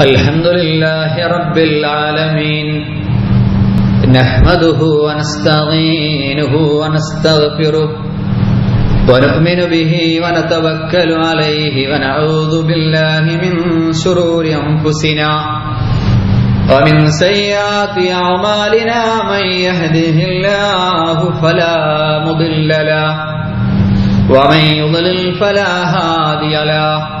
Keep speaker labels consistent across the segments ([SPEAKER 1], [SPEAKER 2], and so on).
[SPEAKER 1] الحمد لله رب العالمين. نحمده ونستعينه ونستغفره ونؤمن به ونتوكل عليه ونعوذ بالله من شرور أنفسنا ومن سيئات أعمالنا من يهده الله فلا مضل له ومن يضلل فلا هادي له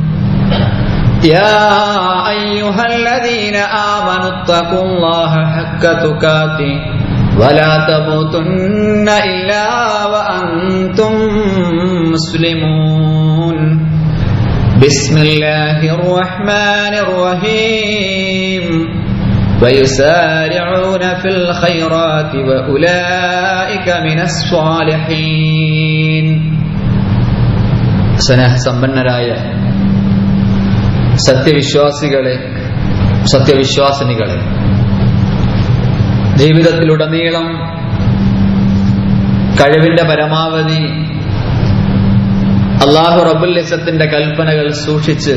[SPEAKER 1] يا أيها الذين آمنوا اتقوا الله حق تكاته ولا تموتن إلا وأنتم مسلمون. بسم الله الرحمن الرحيم. ويسارعون في الخيرات وأولئك من الصالحين. سنة سمبنا رأيه സത്യവിശ്വാസികളെ സത്യവിശ്വാസിനികളെ. ജീവിതത്തിലുടനീളം കഴിവിന്റെ പരമാവധി അള്ളാഹു റബുല്ലിസത്തിന്റെ കൽപ്പനകൾ സൂക്ഷിച്ച്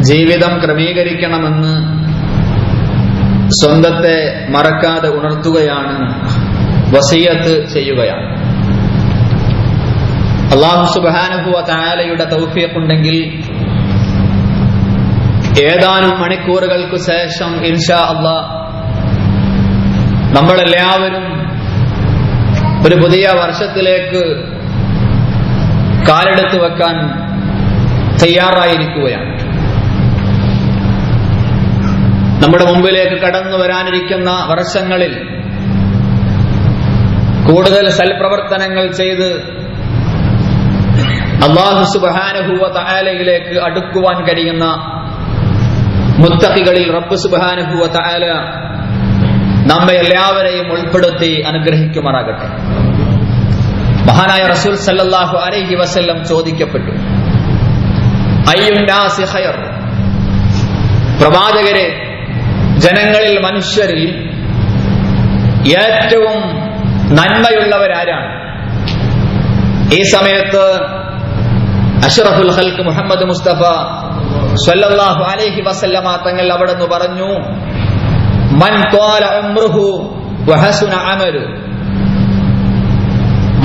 [SPEAKER 1] ജീവിതം ക്രമീകരിക്കണമെന്ന് സ്വന്തത്തെ മറക്കാതെ ഉണർത്തുകയാണ് വസീയത്ത് ചെയ്യുകയാണ്. അള്ളാഹു സുബാനുഭവ തായാലയുടെ തൗഫിയക്കുണ്ടെങ്കിൽ ഏതാനും മണിക്കൂറുകൾക്ക് ശേഷം ഇൻഷാ അള്ളാ നമ്മളെല്ലാവരും ഒരു പുതിയ വർഷത്തിലേക്ക് കാലെടുത്ത് വെക്കാൻ തയ്യാറായിരിക്കുകയാണ്. നമ്മുടെ മുമ്പിലേക്ക് കടന്നു വരാനിരിക്കുന്ന വർഷങ്ങളിൽ കൂടുതൽ സൽപ്രവർത്തനങ്ങൾ ചെയ്ത് അള്ളാഹു സുബാനഹുവ തായാലയിലേക്ക് അടുക്കുവാൻ കഴിയുന്ന മുത്തക്കികളിൽ റബ്ബ് സുബാനുഭൂവ താല നമ്മെ എല്ലാവരെയും ഉൾപ്പെടുത്തി അനുഗ്രഹിക്കുമാറാകട്ടെ. മഹാനായ റസൂൽ സല്ലാഹു അലൈഹി വസല്ലം ചോദിക്കപ്പെട്ടു ഖൈർ? പ്രവാചകരെ ജനങ്ങളിൽ മനുഷ്യരിൽ ഏറ്റവും നന്മയുള്ളവരാരാണ്? ഈ സമയത്ത് അഷറഫുൽ ഹൽക്ക് മുഹമ്മദ് മുസ്തഫ സല്ലല്ലാഹു അലൈഹി വസല്ലമ തങ്ങൾ അവിടെ നിന്ന് പറഞ്ഞു മൻ ത്വാല ഉംറുഹു അമലു.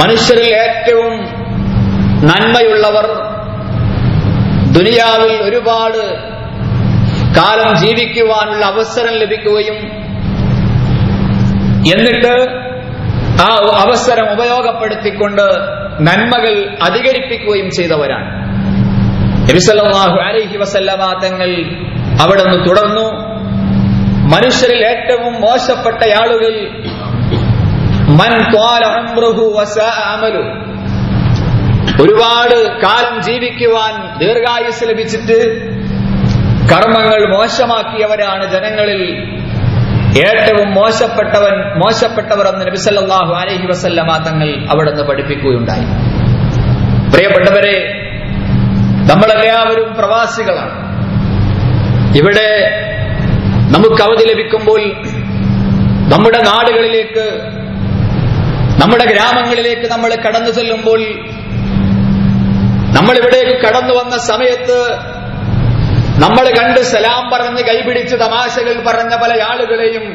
[SPEAKER 1] മനുഷ്യരിൽ ഏറ്റവും നന്മയുള്ളവർ ദുനിയാവിൽ ഒരുപാട് കാലം ജീവിക്കുവാനുള്ള അവസരം ലഭിക്കുകയും എന്നിട്ട് ആ അവസരം ഉപയോഗപ്പെടുത്തിക്കൊണ്ട് നന്മകൾ അധികരിപ്പിക്കുകയും ചെയ്തവരാണ്. നബിസല്ലാഹു അലൈഹി വസല്ലമ തങ്ങൾ അവിടെ നിന്ന് തുടർന്നു. മനുഷ്യരിൽ ഏറ്റവും മോശപ്പെട്ട ആളുകൾ മൻ അമലു. ഒരുപാട് കാലം ജീവിക്കുവാൻ ദീർഘായുസ് ലഭിച്ചിട്ട് കർമ്മങ്ങൾ മോശമാക്കിയവരാണ് ജനങ്ങളിൽ ഏറ്റവും മോശപ്പെട്ടവൻ മോശപ്പെട്ടവർ എന്ന് നബിസല്ലാഹു അലഹി വസല്ലമ തങ്ങൾ അവിടെ നിന്ന് പഠിപ്പിക്കുകയുണ്ടായി. പ്രിയപ്പെട്ടവരെ നമ്മളെല്ലാവരും പ്രവാസികളാണ്. ഇവിടെ നമുക്ക് അവധി ലഭിക്കുമ്പോൾ നമ്മുടെ നാടുകളിലേക്ക് നമ്മുടെ ഗ്രാമങ്ങളിലേക്ക് നമ്മൾ കടന്നു ചെല്ലുമ്പോൾ നമ്മൾ ഇവിടേക്ക് കടന്നു വന്ന സമയത്ത് നമ്മൾ കണ്ട് സലാം പറഞ്ഞ് കൈപിടിച്ച് തമാശകൾ പറഞ്ഞ പല ആളുകളെയും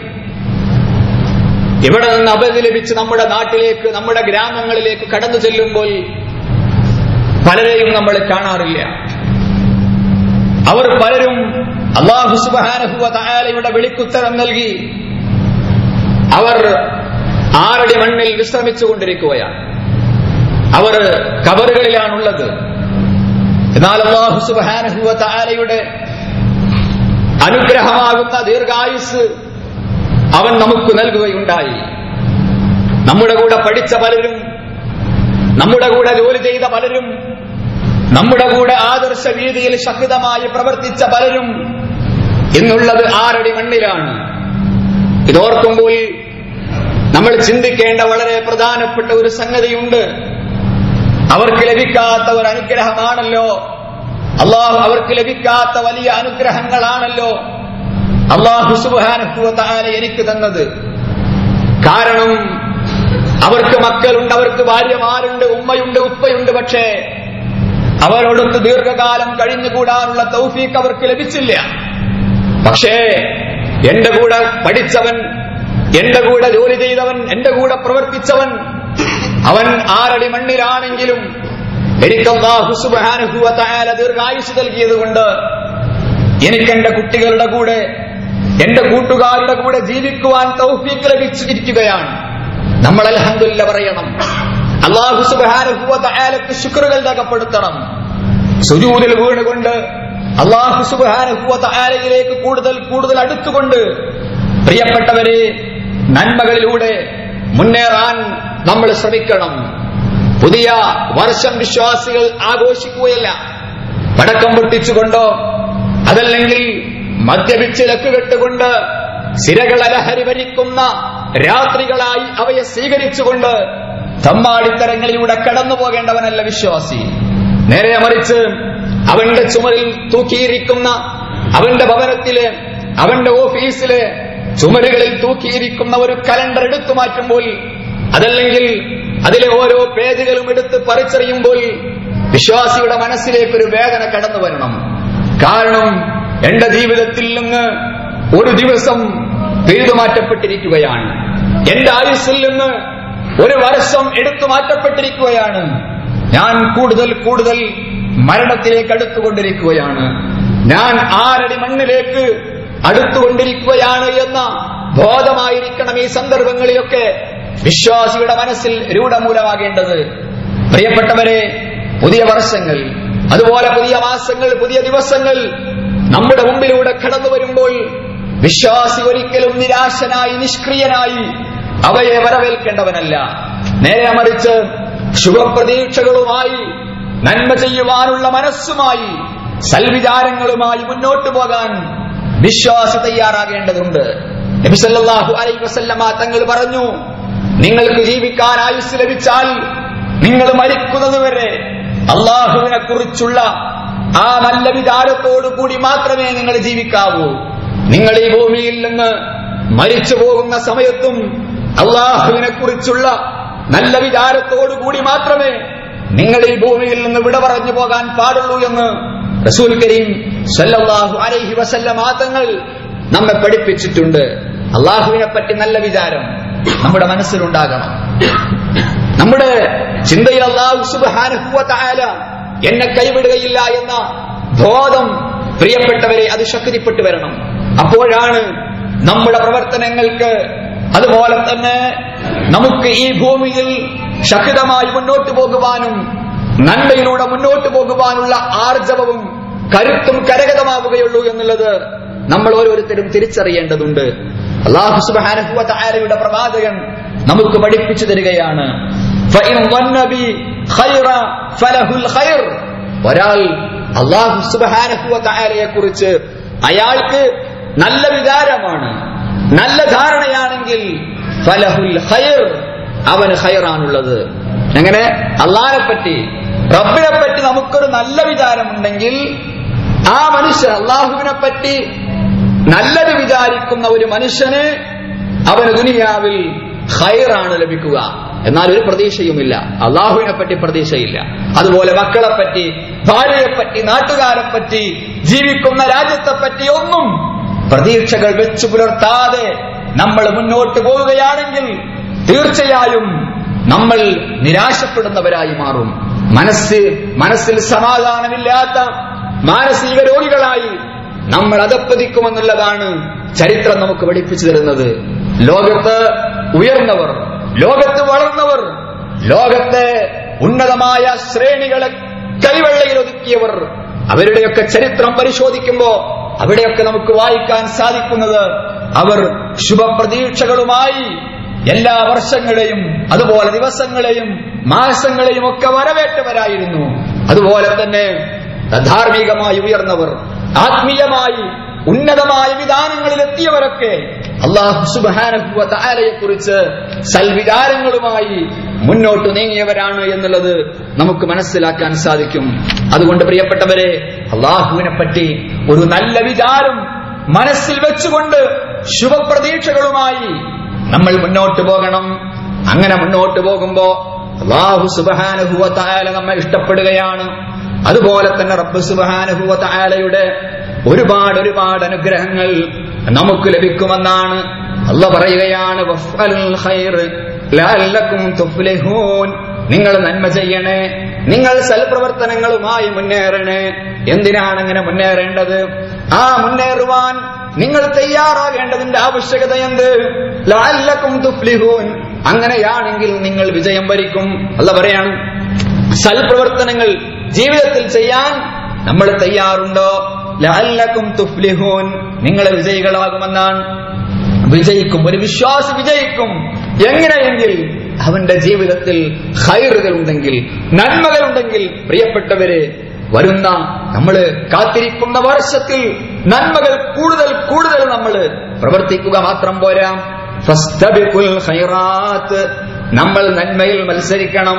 [SPEAKER 1] ഇവിടെ നിന്ന് അവധി ലഭിച്ച് നമ്മുടെ നാട്ടിലേക്ക് നമ്മുടെ ഗ്രാമങ്ങളിലേക്ക് കടന്നു ചെല്ലുമ്പോൾ പലരെയും നമ്മൾ കാണാറില്ല. അവർ പലരും അള്ളാഹു സുബാനഹുവ വിളിക്കുത്തരം നൽകി. അവർ ആരുടെ മണ്ണിൽ വിശ്രമിച്ചുകൊണ്ടിരിക്കുകയാണ്. അവർ കബറുകളിലാണുള്ളത്. എന്നാൽ അള്ളാഹു സുബാനഹുവ അനുഗ്രഹമാകുന്ന ദീർഘായുസ് അവൻ നമുക്ക് നൽകുകയുണ്ടായി. നമ്മുടെ കൂടെ പഠിച്ച പലരും നമ്മുടെ കൂടെ ജോലി ചെയ്ത പലരും നമ്മുടെ കൂടെ ആദർശ രീതിയിൽ ശക്തമായി പ്രവർത്തിച്ച പലരും ഇന്നുള്ളത് ആരടി മണ്ണിലാണ്. ഇതോർക്കുമ്പോൾ നമ്മൾ ചിന്തിക്കേണ്ട വളരെ പ്രധാനപ്പെട്ട ഒരു സംഗതിയുണ്ട്. അവർക്ക് ലഭിക്കാത്ത ഒരു അനുഗ്രഹമാണല്ലോ. അള്ളാഹു അവർക്ക് ലഭിക്കാത്ത വലിയ അനുഗ്രഹങ്ങളാണല്ലോ അള്ളാഹു സുബാനുഭവത്താല എനിക്ക് തന്നത്. കാരണം അവർക്ക് മക്കളുണ്ട് അവർക്ക് ഭാര്യമാരുണ്ട് ഉമ്മയുണ്ട് ഉപ്പയുണ്ട് പക്ഷേ അവരോടൊത്ത് ദീർഘകാലം കഴിഞ്ഞുകൂടാനുള്ള തൗഫീക്ക് അവർക്ക് ലഭിച്ചില്ല. പക്ഷേ എന്റെ കൂടെ പഠിച്ചവൻ എന്റെ കൂടെ ജോലി ചെയ്തവൻ എന്റെ കൂടെ പ്രവർത്തിച്ചവൻ അവൻ ആറടി മണ്ണിലാണെങ്കിലും എനിക്ക് അള്ളാഹു സുബ്ഹാനഹു തആല ദീർഘായുസ് നൽകിയതുകൊണ്ട് എനിക്ക് എന്റെ കുട്ടികളുടെ കൂടെ എന്റെ കൂട്ടുകാരുടെ കൂടെ ജീവിക്കുവാൻ തൗഫീക്ക് ലഭിച്ചിരിക്കുകയാണ്. നമ്മൾ അൽഹംദുലില്ല പറയണം. അള്ളാഹു സുബ്ഹാനഹു ശുക്രുകൾ രേഖപ്പെടുത്തണം. സുജൂദിൽ വീണുകൊണ്ട് അള്ളാഹു സുബ്ഹാനഹു തആലയിലേക്ക് കൂടുതൽ കൂടുതൽ അടുത്തുകൊണ്ട് പ്രിയപ്പെട്ടവരെ നന്മകളിലൂടെ മുന്നേറാൻ നമ്മൾ ശ്രമിക്കണം. പുതിയ വർഷം വിശ്വാസികൾ ആഘോഷിക്കുകയല്ല. പടക്കം പൊട്ടിച്ചുകൊണ്ടോ അതല്ലെങ്കിൽ മദ്യപിച്ച് ലക്കുകെട്ടുകൊണ്ട് സിരകളലഹരി ഭരിക്കുന്ന രാത്രികളായി അവയെ സ്വീകരിച്ചുകൊണ്ട് തമ്മാടിത്തരങ്ങളിലൂടെ കടന്നു പോകേണ്ടവനല്ല വിശ്വാസി. നേരെ മറിച്ച് അവന്റെ ചുമരിൽ തൂക്കിയിരിക്കുന്ന അവന്റെ ഭവനത്തിൽ അവന്റെ ഓഫീസിൽ ചുമരുകളിൽ തൂക്കിയിരിക്കുന്ന ഒരു കലണ്ടർ എടുത്തു മാറ്റുമ്പോൾ അതല്ലെങ്കിൽ അതിലെ ഓരോ പേജുകളും എടുത്ത് പറിച്ചറിയുമ്പോൾ വിശ്വാസിയുടെ മനസ്സിലേക്ക് ഒരു വേദന കടന്നു വരണം. കാരണം എന്റെ ജീവിതത്തിൽ നിന്ന് ഒരു ദിവസം പെയ്തുമാറ്റപ്പെട്ടിരിക്കുകയാണ് എന്റെ ആയുസ്സിൽ നിന്ന് ഒരു വർഷം എടുത്തു മാറ്റപ്പെട്ടിരിക്കുകയാണ്. ഞാൻ കൂടുതൽ കൂടുതൽ മരണത്തിലേക്ക് അടുത്തുകൊണ്ടിരിക്കുകയാണ്. ഞാൻ ആരടി മണ്ണിലേക്ക് അടുത്തുകൊണ്ടിരിക്കുകയാണ് എന്ന ബോധമായിരിക്കണം ഈ സന്ദർഭങ്ങളിലൊക്കെ വിശ്വാസിയുടെ മനസ്സിൽ രൂഢമൂലമാകേണ്ടത്. പ്രിയപ്പെട്ടവരെ പുതിയ വർഷങ്ങൾ അതുപോലെ പുതിയ മാസങ്ങൾ പുതിയ ദിവസങ്ങൾ നമ്മുടെ മുമ്പിലൂടെ കടന്നു വരുമ്പോൾ വിശ്വാസി ഒരിക്കലും നിരാശനായി നിഷ്ക്രിയനായി അവയെ വരവേൽക്കേണ്ടവനല്ല. നേരെ മറിച്ച് ശുഭപ്രതീക്ഷകളുമായി നന്മ ചെയ്യുവാനുള്ള മനസ്സുമായി സൽവിചാരങ്ങളുമായി മുന്നോട്ടു പോകാൻ വിശ്വാസ തയ്യാറാകേണ്ടതുണ്ട്. നബിസല്ലാഹു അലൈ വസല്ലമ തങ്ങൾ പറഞ്ഞു നിങ്ങൾക്ക് ജീവിക്കാൻ ആയുസ് ലഭിച്ചാൽ നിങ്ങൾ മരിക്കുന്നതുവരെ അള്ളാഹുവിനെ കുറിച്ചുള്ള ആ നല്ല വിചാരത്തോടു കൂടി മാത്രമേ നിങ്ങൾ ജീവിക്കാവൂ. നിങ്ങൾ ഈ ഭൂമിയിൽ നിന്ന് മരിച്ചു പോകുന്ന സമയത്തും അള്ളാഹുവിനെ കുറിച്ചുള്ള നല്ല വിചാരത്തോടുകൂടി മാത്രമേ നിങ്ങൾ ഈ ഭൂമിയിൽ നിന്ന് വിട പറഞ്ഞു പോകാൻ പാടുള്ളൂ എന്ന് റസൂൽ കരീം സല്ലല്ലാഹു അലൈഹി വസല്ല മാതങ്ങൾ നമ്മെ പഠിപ്പിച്ചിട്ടുണ്ട്. അള്ളാഹുവിനെ പറ്റി നല്ല വിചാരം നമ്മുടെ മനസ്സിലുണ്ടാകണം. നമ്മുടെ ചിന്തയിൽ അള്ളാഹു വ എന്നെ കൈവിടുകയില്ല എന്ന ബോധം പ്രിയപ്പെട്ടവരെ അത് ശക്തിപ്പെട്ടു വരണം. അപ്പോഴാണ് നമ്മുടെ പ്രവർത്തനങ്ങൾക്ക് അതുപോലെ തന്നെ നമുക്ക് ഈ ഭൂമിയിൽ ശക്തമായി മുന്നോട്ട് പോകുവാനും നന്മയിലൂടെ മുന്നോട്ട് പോകുവാനുള്ള ആർജവവും കരുത്തും കരകതമാവുകയുള്ളൂ എന്നുള്ളത് നമ്മൾ ഓരോരുത്തരും തിരിച്ചറിയേണ്ടതുണ്ട്. അള്ളാഹു സുബാനഹുവയുടെ പ്രവാചകൻ നമുക്ക് പഠിപ്പിച്ചു തരികയാണ്. ഒരാൾ അള്ളാഹു സുബാനഹുവയെ കുറിച്ച് അയാൾക്ക് നല്ല വികാരമാണ്. നല്ല ധാരണയാണെങ്കിൽ ഫലഹുൽ അവന് ഹയറാണുള്ളത് എങ്ങനെ? അള്ളാഹിനെ പറ്റി റബ്ബിനെ പറ്റി നമുക്കൊരു നല്ല വിചാരമുണ്ടെങ്കിൽ ആ മനുഷ്യൻ അള്ളാഹുവിനെ പറ്റി നല്ലത് വിചാരിക്കുന്ന ഒരു മനുഷ്യന് അവന് ദുനിയാവിൽ ഹൈറാണ് ലഭിക്കുക. എന്നാൽ ഒരു പ്രതീക്ഷയുമില്ല. അള്ളാഹുവിനെ പറ്റി പ്രതീക്ഷയില്ല. അതുപോലെ മക്കളെ പറ്റി ഭാര്യയെ പറ്റി നാട്ടുകാരെ പറ്റി ജീവിക്കുന്ന രാജ്യത്തെ പറ്റി ഒന്നും പ്രതീക്ഷകൾ വെച്ചു പുലർത്താതെ നമ്മൾ മുന്നോട്ട് പോവുകയാണെങ്കിൽ തീർച്ചയായും നമ്മൾ നിരാശപ്പെടുന്നവരായി മാറും. മനസ്സ് മനസ്സിൽ സമാധാനമില്ലാത്ത മാനസിക രോഗികളായി നമ്മൾ അതപ്പതിക്കുമെന്നുള്ളതാണ് ചരിത്രം നമുക്ക് പഠിപ്പിച്ചു തരുന്നത്. ലോകത്ത് ഉയർന്നവർ ലോകത്ത് വളർന്നവർ ലോകത്തെ ഉന്നതമായ ശ്രേണികളെ കൈവെള്ളയിൽ ഒതുക്കിയവർ അവരുടെയൊക്കെ ചരിത്രം പരിശോധിക്കുമ്പോ അവിടെയൊക്കെ നമുക്ക് വായിക്കാൻ സാധിക്കുന്നത് അവർ ശുഭപ്രതീക്ഷകളുമായി എല്ലാ വർഷങ്ങളെയും അതുപോലെ ദിവസങ്ങളെയും മാസങ്ങളെയും ഒക്കെ വരവേറ്റവരായിരുന്നു. അതുപോലെ തന്നെ ധാർമ്മികമായി ഉയർന്നവർ ആത്മീയമായി ഉന്നതമായ വിധാനങ്ങളിൽ എത്തിയവരൊക്കെ അള്ളാഹു സുബാനഹുവ കുറിച്ച് സൽവികാരങ്ങളുമായി മുന്നോട്ട് നീങ്ങിയവരാണ് എന്നുള്ളത് നമുക്ക് മനസ്സിലാക്കാൻ സാധിക്കും. അതുകൊണ്ട് പ്രിയപ്പെട്ടവരെ അള്ളാഹുവിനെ പറ്റി ഒരു നല്ല വിചാരം മനസ്സിൽ വെച്ചുകൊണ്ട് ശുഭപ്രതീക്ഷകളുമായി നമ്മൾ മുന്നോട്ട് പോകണം. അങ്ങനെ മുന്നോട്ട് പോകുമ്പോ അള്ളാഹു സുബഹാനുഭൂവത്തായാലെ നമ്മെ ഇഷ്ടപ്പെടുകയാണ്. അതുപോലെ തന്നെ റബ്ബ് സുബഹാനുഭൂവത്തായാലയുടെ ഒരുപാട് ഒരുപാട് അനുഗ്രഹങ്ങൾ നമുക്ക് ലഭിക്കുമെന്നാണ് അല്ല പറയുകയാണ് നിങ്ങൾ നന്മ ചെയ്യണേ നിങ്ങൾ സൽപ്രവർത്തനങ്ങളുമായി മുന്നേറണേ. എന്തിനാണ് അങ്ങനെ മുന്നേറേണ്ടത്? ആ മുന്നേറുവാൻ നിങ്ങൾ തയ്യാറാകേണ്ടതിന്റെ ആവശ്യകത എന്ത്? ലാല്ലക്കും തുഫ്ലിഹൂൻ. അങ്ങനെയാണെങ്കിൽ നിങ്ങൾ വിജയം വരിക്കും. അല്ല പറയാണ് സൽപ്രവർത്തനങ്ങൾ ജീവിതത്തിൽ ചെയ്യാൻ നമ്മൾ തയ്യാറുണ്ടോ? ലഅല്ലക്കും തുഫ്ലിഹൂൻ. നിങ്ങൾ വിജയികളാകുമെന്നാണ്. വിജയിക്കും ഒരു വിശ്വാസി വിജയിക്കും. എങ്ങനെയെങ്കിൽ അവന്റെ ജീവിതത്തിൽ ഹൈറുകൾ ഉണ്ടെങ്കിൽ നന്മകൾ ഉണ്ടെങ്കിൽ പ്രിയപ്പെട്ടവരെ വരുന്ന നമ്മൾ കാത്തിരിക്കുന്ന വർഷത്തിൽ നന്മകൾ കൂടുതൽ കൂടുതൽ നമ്മൾ പ്രവർത്തിക്കുക മാത്രം പോരാ. നമ്മൾ നന്മയിൽ മത്സരിക്കണം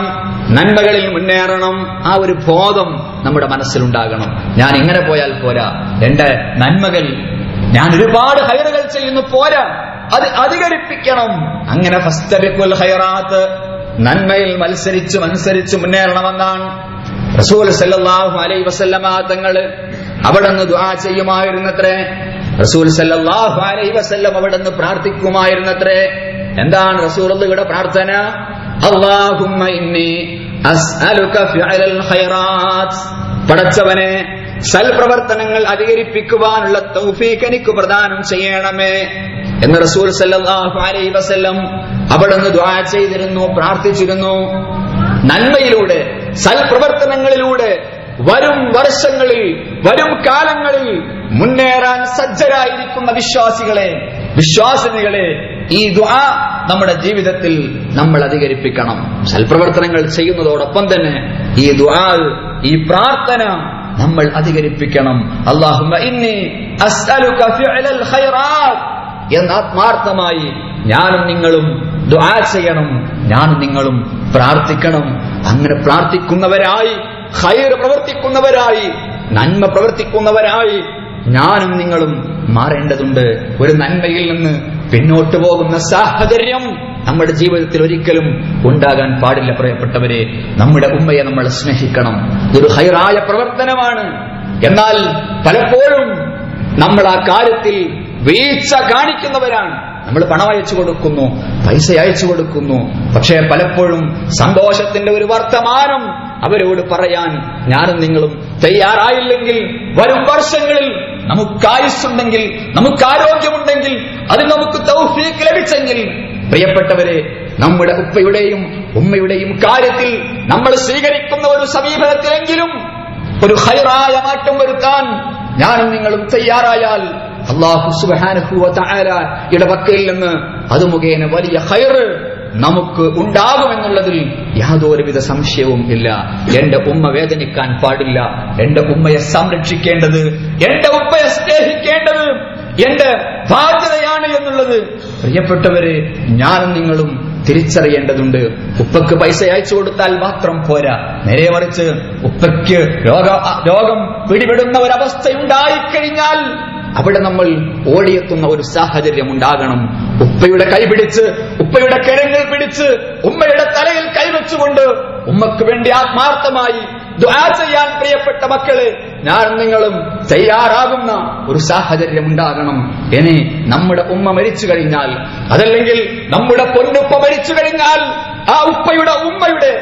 [SPEAKER 1] നന്മകളിൽ മുന്നേറണം ആ ഒരു ബോധം നമ്മുടെ മനസ്സിലുണ്ടാകണം. ഞാൻ ഇങ്ങനെ പോയാൽ പോരാ. എന്റെ നന്മകൾ ഞാൻ ഒരുപാട് ഹൈറുകൾ ചെയ്യുന്നു പോരാ. അത് അധികരിപ്പിക്കണം. അങ്ങനെ ഫസ്തബിക്കുൽ ഹൈറാത്ത് നന്മയിൽ മത്സരിച്ച് മത്സരിച്ച് മുന്നേറണമെന്നാണ് റസൂൽ സല്ലാഹു അലൈ വസല്ലമ തങ്ങൾ നിന്ന് ദുആ ചെയ്യുമായിരുന്നത്രേ. റസൂൽ സല്ലാഹു അലൈ വസല്ലം അവിടെ നിന്ന് പ്രാർത്ഥിക്കുമായിരുന്നത്രേ. എന്താണ് റസൂലുള്ളയുടെ പ്രാർത്ഥന? അല്ലാഹുമ്മ ഇന്നി ഖൈറാത്ത്. പടച്ചവനെ സൽപ്രവർത്തനങ്ങൾ അധികരിപ്പിക്കുവാനുള്ള തൗഫീഖ് എനിക്ക് പ്രദാനം ചെയ്യണമേ എന്ന് റസൂൽ സല്ലല്ലാഹു അലൈഹി വസല്ലം അവിടുന്ന് ദുആ ചെയ്തിരുന്നു പ്രാർത്ഥിച്ചിരുന്നു. നന്മയിലൂടെ സൽപ്രവർത്തനങ്ങളിലൂടെ വരും വർഷങ്ങളിൽ വരും കാലങ്ങളിൽ മുന്നേറാൻ സജ്ജരായിരിക്കുന്ന വിശ്വാസികളെ വിശ്വാസിനികളെ ഈ ദുആ നമ്മുടെ ജീവിതത്തിൽ നമ്മൾ അധികരിപ്പിക്കണം. സൽപ്രവർത്തനങ്ങൾ ചെയ്യുന്നതോടൊപ്പം തന്നെ ഈ ദുആ ഈ പ്രാർത്ഥന നമ്മൾ അധികരിപ്പിക്കണം. അള്ളാഹുമ്മ ഇന്നി ആത്മാർത്ഥമായി ഞാനും നിങ്ങളും ദുആ ചെയ്യണം ഞാനും നിങ്ങളും പ്രാർത്ഥിക്കണം. അങ്ങനെ പ്രാർത്ഥിക്കുന്നവരായി ഹൈർ പ്രവർത്തിക്കുന്നവരായി നന്മ പ്രവർത്തിക്കുന്നവരായി ഞാനും നിങ്ങളും മാറേണ്ടതുണ്ട്. ഒരു നന്മയിൽ നിന്ന് പിന്നോട്ട് പോകുന്ന സാഹചര്യം നമ്മുടെ ജീവിതത്തിൽ ഒരിക്കലും ഉണ്ടാകാൻ പാടില്ല പ്രിയപ്പെട്ടവരെ. നമ്മുടെ ഉമ്മയെ നമ്മൾ സ്നേഹിക്കണം. ഇതൊരു ഹൈറായ പ്രവർത്തനമാണ്. എന്നാൽ പലപ്പോഴും നമ്മൾ ആ കാര്യത്തിൽ വീഴ്ച കാണിക്കുന്നവരാണ്. നമ്മൾ പണം അയച്ചു കൊടുക്കുന്നു പൈസ അയച്ചു കൊടുക്കുന്നു. പക്ഷേ പലപ്പോഴും സന്തോഷത്തിന്റെ ഒരു വർത്തമാനം അവരോട് പറയാൻ ഞാനും നിങ്ങളും തയ്യാറായില്ലെങ്കിൽ വരും വർഷങ്ങളിൽ നമുക്ക് ആയുസ്സുണ്ടെങ്കിൽ നമുക്ക് ആരോഗ്യമുണ്ടെങ്കിൽ അത് നമുക്ക് തൗഫീക്ക് ലഭിച്ചെങ്കിൽ പ്രിയപ്പെട്ടവരെ നമ്മുടെ ഉപ്പയുടെയും ഉമ്മയുടെയും കാര്യത്തിൽ നമ്മൾ സ്വീകരിക്കുന്ന ഒരു സമീപനത്തിലെങ്കിലും ഒരു ഹൈറായ മാറ്റം വരുത്താൻ ഞാനും നിങ്ങളും തയ്യാറായാൽ അള്ളാഹു സുബാനഹുവ ഇടവക്കയിൽ നിന്ന് അത് മുഖേന വലിയ ഹൈറ് നമുക്ക് ഉണ്ടാകുമെന്നുള്ളതിൽ യാതൊരുവിധ സംശയവും ഇല്ല. എന്റെ ഉമ്മ വേദനിക്കാൻ പാടില്ല. എന്റെ ഉമ്മയെ സംരക്ഷിക്കേണ്ടത് എന്റെ ഉമ്മയെ സ്നേഹിക്കേണ്ടത് എന്റെ ബാധ്യതയാണ് എന്നുള്ളത്. പ്രിയപ്പെട്ടവരെ ഞാനും നിങ്ങളും തിരിച്ചറിയേണ്ടതുണ്ട്. ഉപ്പക്ക് പൈസ അയച്ചു കൊടുത്താൽ മാത്രം പോരാ. നേരെ മറിച്ച് ഉപ്പയ്ക്ക് രോഗ പിടിപെടുന്ന ഒരവസ്ഥ ഉണ്ടായിക്കഴിഞ്ഞാൽ അവിടെ നമ്മൾ ഓടിയെത്തുന്ന ഒരു സാഹചര്യം ഉണ്ടാകണം ഉപ്പയുടെ കൈ പിടിച്ച് ഉപ്പയുടെ കരങ്ങൾ പിടിച്ച് ഉമ്മയുടെ തലയിൽ കൈവച്ചുകൊണ്ട് ഉമ്മക്ക് വേണ്ടി ആത്മാർത്ഥമായി ചെയ്യാൻ പ്രിയപ്പെട്ട മക്കളെ ഞാൻ നിങ്ങളും തയ്യാറാകുന്ന ഒരു സാഹചര്യം ഉണ്ടാകണം ഇനി നമ്മുടെ ഉമ്മ മരിച്ചു കഴിഞ്ഞാൽ അതല്ലെങ്കിൽ നമ്മുടെ പൊന്നുപ്പ മരിച്ചു കഴിഞ്ഞാൽ ആ ഉപ്പയുടെ ഉമ്മയുടെ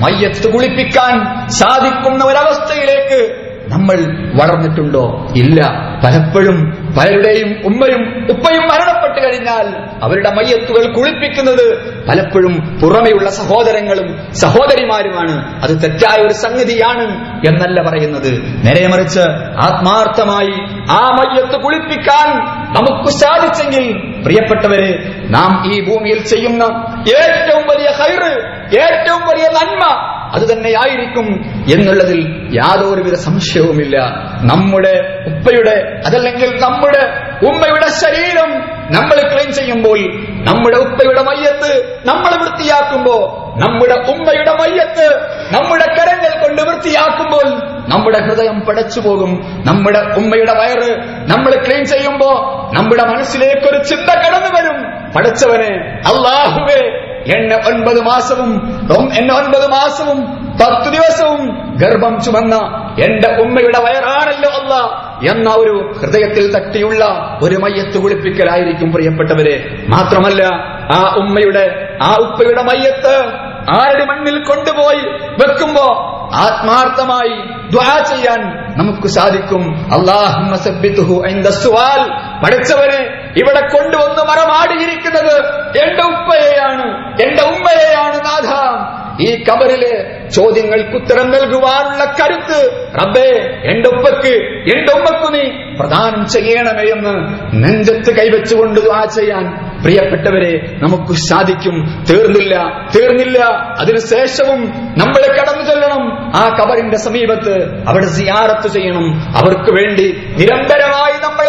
[SPEAKER 1] മയ്യത്ത് കുളിപ്പിക്കാൻ സാധിക്കുന്ന ഒരവസ്ഥയിലേക്ക് നമ്മൾ വളർന്നിട്ടുണ്ടോ? ഇല്ല. പലപ്പോഴും പലരുടെയും ഉമ്മയും ഉപ്പയും മരണപ്പെട്ടു കഴിഞ്ഞാൽ അവരുടെ മയ്യത്തുകൾ കുളിപ്പിക്കുന്നത് പലപ്പോഴും പുറമെയുള്ള സഹോദരങ്ങളും സഹോദരിമാരുമാണ്. അത് തെറ്റായ ഒരു സംഗതിയാണ് എന്നല്ല പറയുന്നത്. നേരെ മറിച്ച് ആത്മാർത്ഥമായി ആ മയ്യത്ത് കുളിപ്പിക്കാൻ നമുക്ക് സാധിച്ചെങ്കിൽ പ്രിയപ്പെട്ടവരെ നാം ഈ ഭൂമിയിൽ ചെയ്യുന്ന ഏറ്റവും വലിയ ഹൈറ് ഏറ്റവും വലിയ നന്മ അത് തന്നെയായിരിക്കും എന്നുള്ളതിൽ യാതൊരുവിധ സംശയവുമില്ല. നമ്മുടെ ഉപ്പയുടെ അതല്ലെങ്കിൽ നമ്മുടെ ഉമ്മയുടെ ശരീരം നമ്മൾ ക്ലീൻ ചെയ്യുമ്പോൾ നമ്മുടെ ഉപ്പയുടെ മയ്യത്ത് നമ്മൾ വൃത്തിയാക്കുമ്പോ നമ്മുടെ ഉമ്മയുടെ മയ്യത്ത് നമ്മുടെ കരങ്ങൾ കൊണ്ട് വൃത്തിയാക്കുമ്പോൾ നമ്മുടെ ഹൃദയം പടച്ചു പോകും. നമ്മുടെ ഉമ്മയുടെ വയറ് നമ്മൾ ക്ലീൻ ചെയ്യുമ്പോ നമ്മുടെ മനസ്സിലേക്ക് ഒരു ചിന്ത കടന്നു വരും. പടച്ചവനെ അള്ളാഹുവേ എന്നെ ഒൻപത് മാസവും എന്നെ ഒൻപത് മാസവും പത്ത് ദിവസവും ഗർഭം ചുമന്ന എന്റെ ഉമ്മയുടെ വയറാണല്ലോ അല്ല എന്ന ഒരു ഹൃദയത്തിൽ തട്ടിയുള്ള ഒരു മയ്യത്ത് കുളിപ്പിക്കലായിരിക്കും പ്രിയപ്പെട്ടവരെ. മാത്രമല്ല ആ ഉമ്മയുടെ ആ ഉപ്പയുടെ മയ്യത്ത് ആരുടെ മണ്ണിൽ കൊണ്ടുപോയി വെക്കുമ്പോ ആത്മാർത്ഥമായി ദ്വാ ചെയ്യാൻ നമുക്ക് സാധിക്കും. അള്ളാഹുവാൽ പഠിച്ചവരെ ഇവിടെ കൊണ്ടുവന്ന് മറമാടിയിരിക്കുന്നത് എന്റെ ഉപ്പയെയാണ് എന്റെ ഉമ്മയെയാണ് നാഥ. ഈ കബറിൽ ചോദ്യങ്ങൾക്ക് ഉത്തരം നൽകുവാനുള്ള കരുത്ത് റബ്ബേ എന്റെ ഉപ്പക്ക് എന്റെ ഉമ്മക്ക് നീ പ്രദാനം ചെയ്യണമേ എന്ന് നെഞ്ചത്ത് കൈവച്ചുകൊണ്ട് ആ ചെയ്യാൻ പ്രിയപ്പെട്ടവരെ നമുക്ക് സാധിക്കും. തീർന്നില്ല തീർന്നില്ല. അതിനുശേഷവും നമ്മളെ കടന്നു ചെല്ലണം. ആ കബറിന്റെ സമീപത്ത് അവിടെ സിയാറത്ത് ചെയ്യണം. അവർക്ക് വേണ്ടി നിരന്തരമായി നമ്മൾ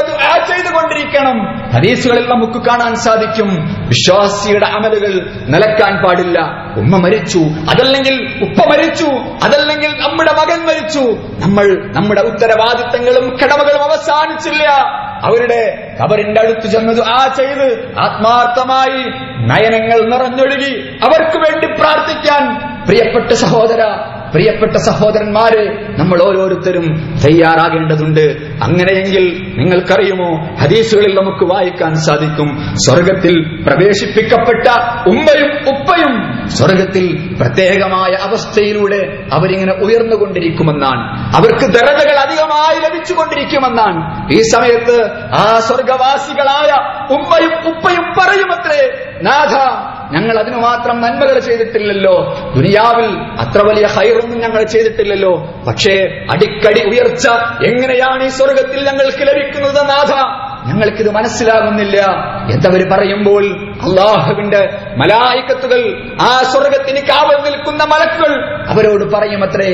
[SPEAKER 1] ചെയ്തുകൊണ്ടിരിക്കണം. ഹദീസുകളിൽ നമുക്ക് കാണാൻ സാധിക്കും. വിശ്വാസിയുടെ അമലുകൾ നിലക്കാൻ പാടില്ല. ഉമ്മ മരിച്ചു. അതല്ലെങ്കിൽ ഉപ്പ മരിച്ചു. അതല്ലെങ്കിൽ നമ്മുടെ മകൻ മരിച്ചു. നമ്മൾ നമ്മുടെ ഉത്തരവാദിത്തങ്ങളും കടമകളും അവസാനിച്ചില്ല. അവരുടെ കബറിന്റെ അടുത്ത് ചെന്നത് ആ ചെയ്ത് ആത്മാർത്ഥമായി നയനങ്ങൾ നിറഞ്ഞൊഴുകി അവർക്ക് വേണ്ടി പ്രാർത്ഥിക്കാൻ പ്രിയപ്പെട്ട സഹോദര പ്രിയപ്പെട്ട സഹോദരന്മാരെ നമ്മൾ ഓരോരുത്തരും തയ്യാറാകേണ്ടതുണ്ട്. അങ്ങനെയെങ്കിൽ നിങ്ങൾക്കറിയുമോ ഹദീസുകളിൽ നമുക്ക് വായിക്കാൻ സാധിക്കും. സ്വർഗത്തിൽ പ്രവേശിപ്പിക്കപ്പെട്ട ഉമ്മയും ഉപ്പയും സ്വർഗത്തിൽ പ്രത്യേകമായ അവസ്ഥയിലൂടെ അവരിങ്ങനെ ഉയർന്നുകൊണ്ടിരിക്കുമെന്നാണ്. അവർക്ക് ദരതകൾ അധികമായി ലഭിച്ചുകൊണ്ടിരിക്കുമെന്നാണ്. ഈ സമയത്ത് ആ സ്വർഗവാസികളായ ഉമ്മയും ഉപ്പയും പറയുമത്രേ നാഥ ഞങ്ങൾ അതിനു മാത്രം നന്മകൾ ചെയ്തിട്ടില്ലല്ലോ. ദുനിയാവിൽ അത്ര വലിയ ഹൈറൊന്നും ഞങ്ങൾ ചെയ്തിട്ടില്ലല്ലോ. പക്ഷേ അടിക്കടി ഉയർച്ച എങ്ങനെയാണ് ഈ സ്വർഗത്തിൽ ഞങ്ങൾക്ക് ലഭിക്കുന്നത് നാഥ? ഞങ്ങൾക്കിത് മനസ്സിലാകുന്നില്ല. എന്നവർ പറയുമ്പോൾ അള്ളാഹുവിന്റെ മലായിക്കത്തുകൾ ആ സ്വർഗത്തിന് കാവൽ നിൽക്കുന്ന മലക്കുകൾ അവരോട് പറയുമത്രേ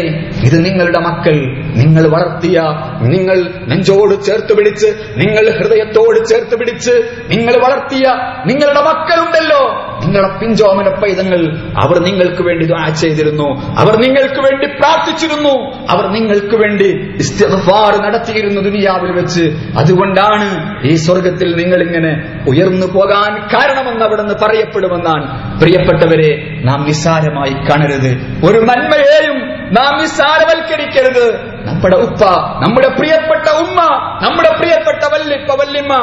[SPEAKER 1] ഇത് നിങ്ങളുടെ മക്കൾ. നിങ്ങൾ വളർത്തിയ നിങ്ങൾ നെഞ്ചോട് ചേർത്ത് പിടിച്ച് നിങ്ങൾ ഹൃദയത്തോട് ചേർത്ത് പിടിച്ച് നിങ്ങൾ വളർത്തിയ നിങ്ങളുടെ മക്കളുണ്ടല്ലോ. നിങ്ങളുടെ പിഞ്ചോമന പൈതങ്ങൾ അവർ നിങ്ങൾക്ക് വേണ്ടി ദ്വാ ചെയ്തിരുന്നു. അവർ നിങ്ങൾക്ക് വേണ്ടി പ്രാർത്ഥിച്ചിരുന്നു. അവർ നിങ്ങൾക്ക് വേണ്ടി നടത്തിയിരുന്നു ദുനിയാവിൽ വെച്ച്. അതുകൊണ്ടാണ് ഈ സ്വർഗത്തിൽ നിങ്ങൾ ഇങ്ങനെ ഉയർന്നു പോകാൻ കാരണമെന്ന് അവിടുന്ന് പറയപ്പെടുമെന്നാണ്. പ്രിയപ്പെട്ടവരെ നാം നിസ്സാരമായി കാണരുത്. ഒരു നന്മയെയും നാം നിസ്സാരവൽക്കരിക്കരുത്. നമ്മുടെ ഉപ്പ നമ്മുടെ പ്രിയപ്പെട്ട ഉമ്മ നമ്മുടെ പ്രിയപ്പെട്ട വല്ലിപ്പ വല്ലിമ്മ.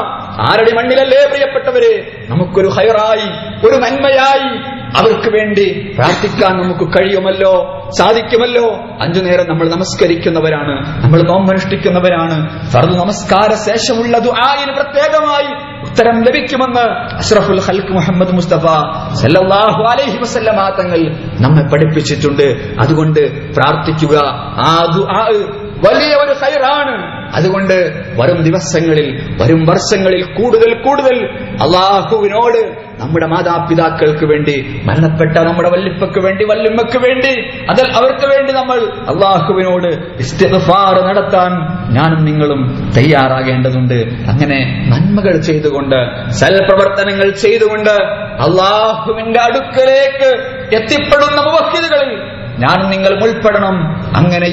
[SPEAKER 1] ആരുടെ മണ്ണിലല്ലേ പ്രിയപ്പെട്ടവരെ? നമുക്കൊരു ഹയറായി ഒരു നന്മയായി അവർക്ക് വേണ്ടി പ്രാർത്ഥിക്കാൻ നമുക്ക് കഴിയുമല്ലോ? സാധിക്കുമല്ലോ? അഞ്ചു നേരം നമ്മൾ നമസ്കരിക്കുന്നവരാണ്. നമ്മൾ നോമ്പനുഷ്ഠിക്കുന്നവരാണ്. ഫർദ് നമസ്കാര ശേഷമുള്ള ദുആഇന് പ്രത്യേകമായി ഉത്തരം ലഭിക്കുമെന്ന് അഷ്റഫുൽ ഹൽക്ക് മുഹമ്മദ് മുസ്തഫ സല്ലല്ലാഹു അലൈഹി വസല്ലമ തങ്ങൾ നമ്മെ പഠിപ്പിച്ചിട്ടുണ്ട്. അതുകൊണ്ട് പ്രാർത്ഥിക്കുക. ആ വലിയ ഒരു ഹൈറാണ് അതുകൊണ്ട് വരും ദിവസങ്ങളിൽ വരും വർഷങ്ങളിൽ കൂടുതൽ കൂടുതൽ അള്ളാഹുവിനോട് നമ്മുടെ മാതാപിതാക്കൾക്ക് വേണ്ടി മരണപ്പെട്ട നമ്മുടെ വല്ലിപ്പക്ക് വേണ്ടി വല്ലിമ്മക്ക് വേണ്ടി അതിൽ അവർക്ക് വേണ്ടി നമ്മൾ അള്ളാഹുവിനോട് ഇസ്തിഗ്ഫാർ നടത്താൻ ഞാനും നിങ്ങളും തയ്യാറാകേണ്ടതുണ്ട്. അങ്ങനെ നന്മകൾ ചെയ്തുകൊണ്ട് സൽപ്രവർത്തനങ്ങൾ ചെയ്തുകൊണ്ട് അള്ളാഹുവിന്റെ അടുക്കലേക്ക് എത്തിപ്പെടുന്ന മുവക്കിതുകളിൽ ഞാനും നിങ്ങളും ഉൾപ്പെടണം. അങ്ങനെ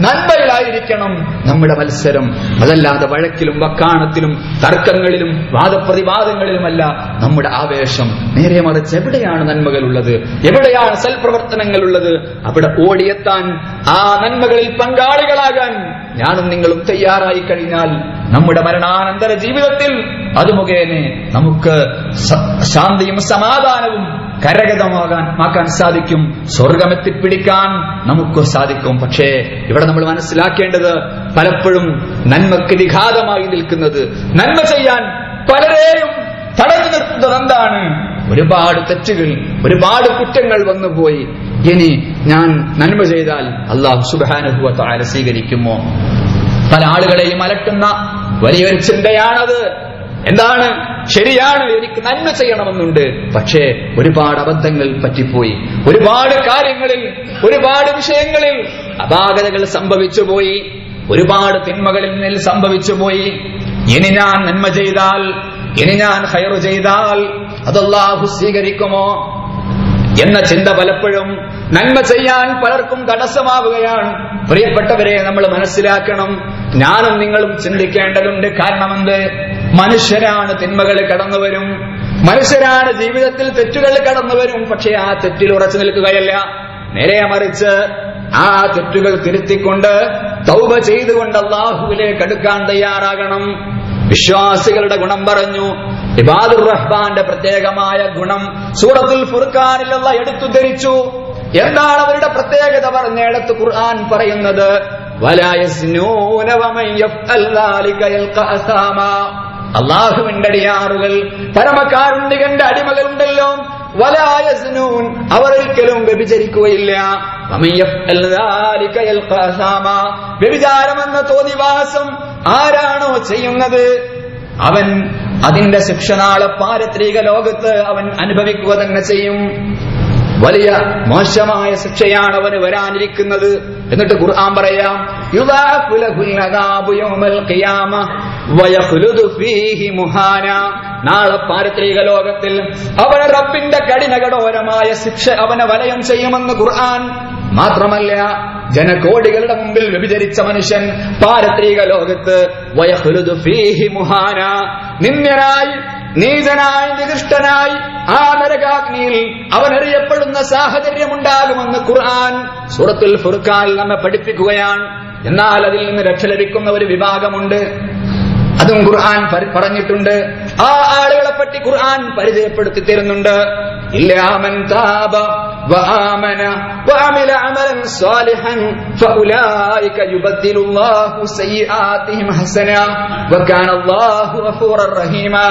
[SPEAKER 1] നന്മയിലായിരിക്കണം നമ്മുടെ മത്സരം. അതല്ലാതെ വഴക്കിലും വക്കാണത്തിലും തർക്കങ്ങളിലും വാദപ്രതിവാദങ്ങളിലുമല്ല നമ്മുടെ ആവേശം. നേരെ മറിച്ച് എവിടെയാണ് നന്മകളുള്ളത്? എവിടെയാണ് സൽപ്രവർത്തനങ്ങളുള്ളത്? അവിടെ ഓടിയെത്താൻ ആ നന്മകളിൽ പങ്കാളികളാകാൻ ഞാനും നിങ്ങളും തയ്യാറായി കഴിഞ്ഞാൽ നമ്മുടെ മരണാനന്തര ജീവിതത്തിൽ അത് മുഖേനെ നമുക്ക് ശാന്തിയും സമാധാനവും കരഗതമാകാൻ ആക്കാൻ സാധിക്കും. സ്വർഗമെത്തിപ്പിടിക്കാൻ നമുക്ക് സാധിക്കും. പക്ഷേ ഇവിടെ നമ്മൾ മനസ്സിലാക്കേണ്ടത് പലപ്പോഴും നന്മക്ക് വിഘാതമായി നിൽക്കുന്നത് നന്മ ചെയ്യാൻ പലരെയും തടഞ്ഞു നിർത്തുന്നത് എന്താണ്? ഒരുപാട് തെറ്റുകൾ ഒരുപാട് കുറ്റങ്ങൾ വന്നുപോയി. ഇനി ഞാൻ നന്മ ചെയ്താൽ അള്ളാഹു സുബാനുഭവ താര സ്വീകരിക്കുമോ? പല ആളുകളെയും അലട്ടുന്ന വലിയൊരു ചിന്തയാണത്. എന്താണ്? ശരിയാണ് എനിക്ക് നന്മ ചെയ്യണമെന്നുണ്ട്. പക്ഷേ ഒരുപാട് അബദ്ധങ്ങൾ പറ്റിപ്പോയി. ഒരുപാട് കാര്യങ്ങളിൽ ഒരുപാട് വിഷയങ്ങളിൽ അപാകതകൾ സംഭവിച്ചു പോയി. ഒരുപാട് തിന്മകളിൽ നിന്ന് സംഭവിച്ചു പോയി. ഇനി ഞാൻ നന്മ ചെയ്താൽ ഇനി ഞാൻ ഹയർ ചെയ്താൽ അതല്ലാഹു സ്വീകരിക്കുമോ? എന്ന ചിന്ത പലപ്പോഴും നന്മ ചെയ്യാൻ പലർക്കും തടസ്സമാവുകയാണ്. പ്രിയപ്പെട്ടവരെ നമ്മൾ മനസ്സിലാക്കണം ഞാനും നിങ്ങളും ചിന്തിക്കേണ്ടതുണ്ട്. കാരണമെന്ത്? മനുഷ്യരാണ് തിന്മകൾ കടന്നുവരും മനുഷ്യരാണ് ജീവിതത്തിൽ തെറ്റുകൾ കടന്നുവരും പക്ഷേ ആ തെറ്റിൽ ഉറച്ചു നിൽക്കുകയല്ല. നേരെ മറിച്ച് ആ തെറ്റുകൾ തിരുത്തിക്കൊണ്ട് തൗബ ചെയ്തുകൊണ്ട് അള്ളാഹുവിലേക്ക് അടുക്കാൻ തയ്യാറാകണം. വിശ്വാസികളുടെ ഗുണം പറഞ്ഞു. ഇബാദുർ റഹ്മാന്റെ പ്രത്യേകമായ ഗുണം സൂറത്തുൽ ഫുർഖാനിലുള്ള എടുത്തു ധരിച്ചു എന്താണ് അവരുടെ പ്രത്യേകത പറഞ്ഞിടത്ത് ഖുർആൻ പറയുന്നത്. അള്ളാഹുവിന്റെ അടിയാറുകൾ പരമകാരുണ്യകന്റെ അടിമകളുണ്ടല്ലോ. അവർ ഒരിക്കലും വ്യഭിചരിക്കുകയില്ല. വ്യഭിചാരമെന്ന തോന്നിവാസം ആരാണോ ചെയ്യുന്നത്? അവൻ അതിന്റെ ശിക്ഷ നാളെ പാരത്രിക ലോകത്ത് അവൻ അനുഭവിക്കുക തന്നെ ചെയ്യും. വലിയ മോശമായ ശിക്ഷയാണ് അവന് വരാനിരിക്കുന്നത്. എന്നിട്ട് ഖുർആൻ പറയാം നാളെ പാരത്രിക ലോകത്തിൽ അവനെ റബ്ബിന്റെ കഠിനകഠോരമായ ശിക്ഷ അവനെ വലയം ചെയ്യുമെന്ന് ഖുർആൻ മാത്രമല്ല ജനകോടികളുടെ മുമ്പിൽ വ്യഭിചരിച്ച മനുഷ്യൻ പാരത്രിക ലോകത്ത് വയഹുലുദ് ഫീഹി മുഹാന. നിന്ദ്യനായി നീചനായി നികൃഷ്ടനായി ആ നരകാഗ്നിയിൽ അവൻ അറിയപ്പെടുന്ന സാഹചര്യമുണ്ടാകുമെന്ന് ഖുർആൻ സൂറത്തുൽ ഫുർഖാൻ നമ്മെ പഠിപ്പിക്കുകയാണ് എന്നാൽ അതിൽ നിന്ന് രക്ഷ ലഭിക്കുന്ന ഒരു വിഭാഗമുണ്ട് അതും ഖുർആൻ പരി- പറഞ്ഞിട്ടുണ്ട് ആ ആളുകളെ പറ്റി ഖുർആൻ പരിചയപ്പെടുത്തി തരുന്നുണ്ട് ഇല്ലാമൻ താബ وآمن وعمل عملا صالحا فأولئك يبدل الله سيئاتهم حسنا وكان الله غفورا رحيما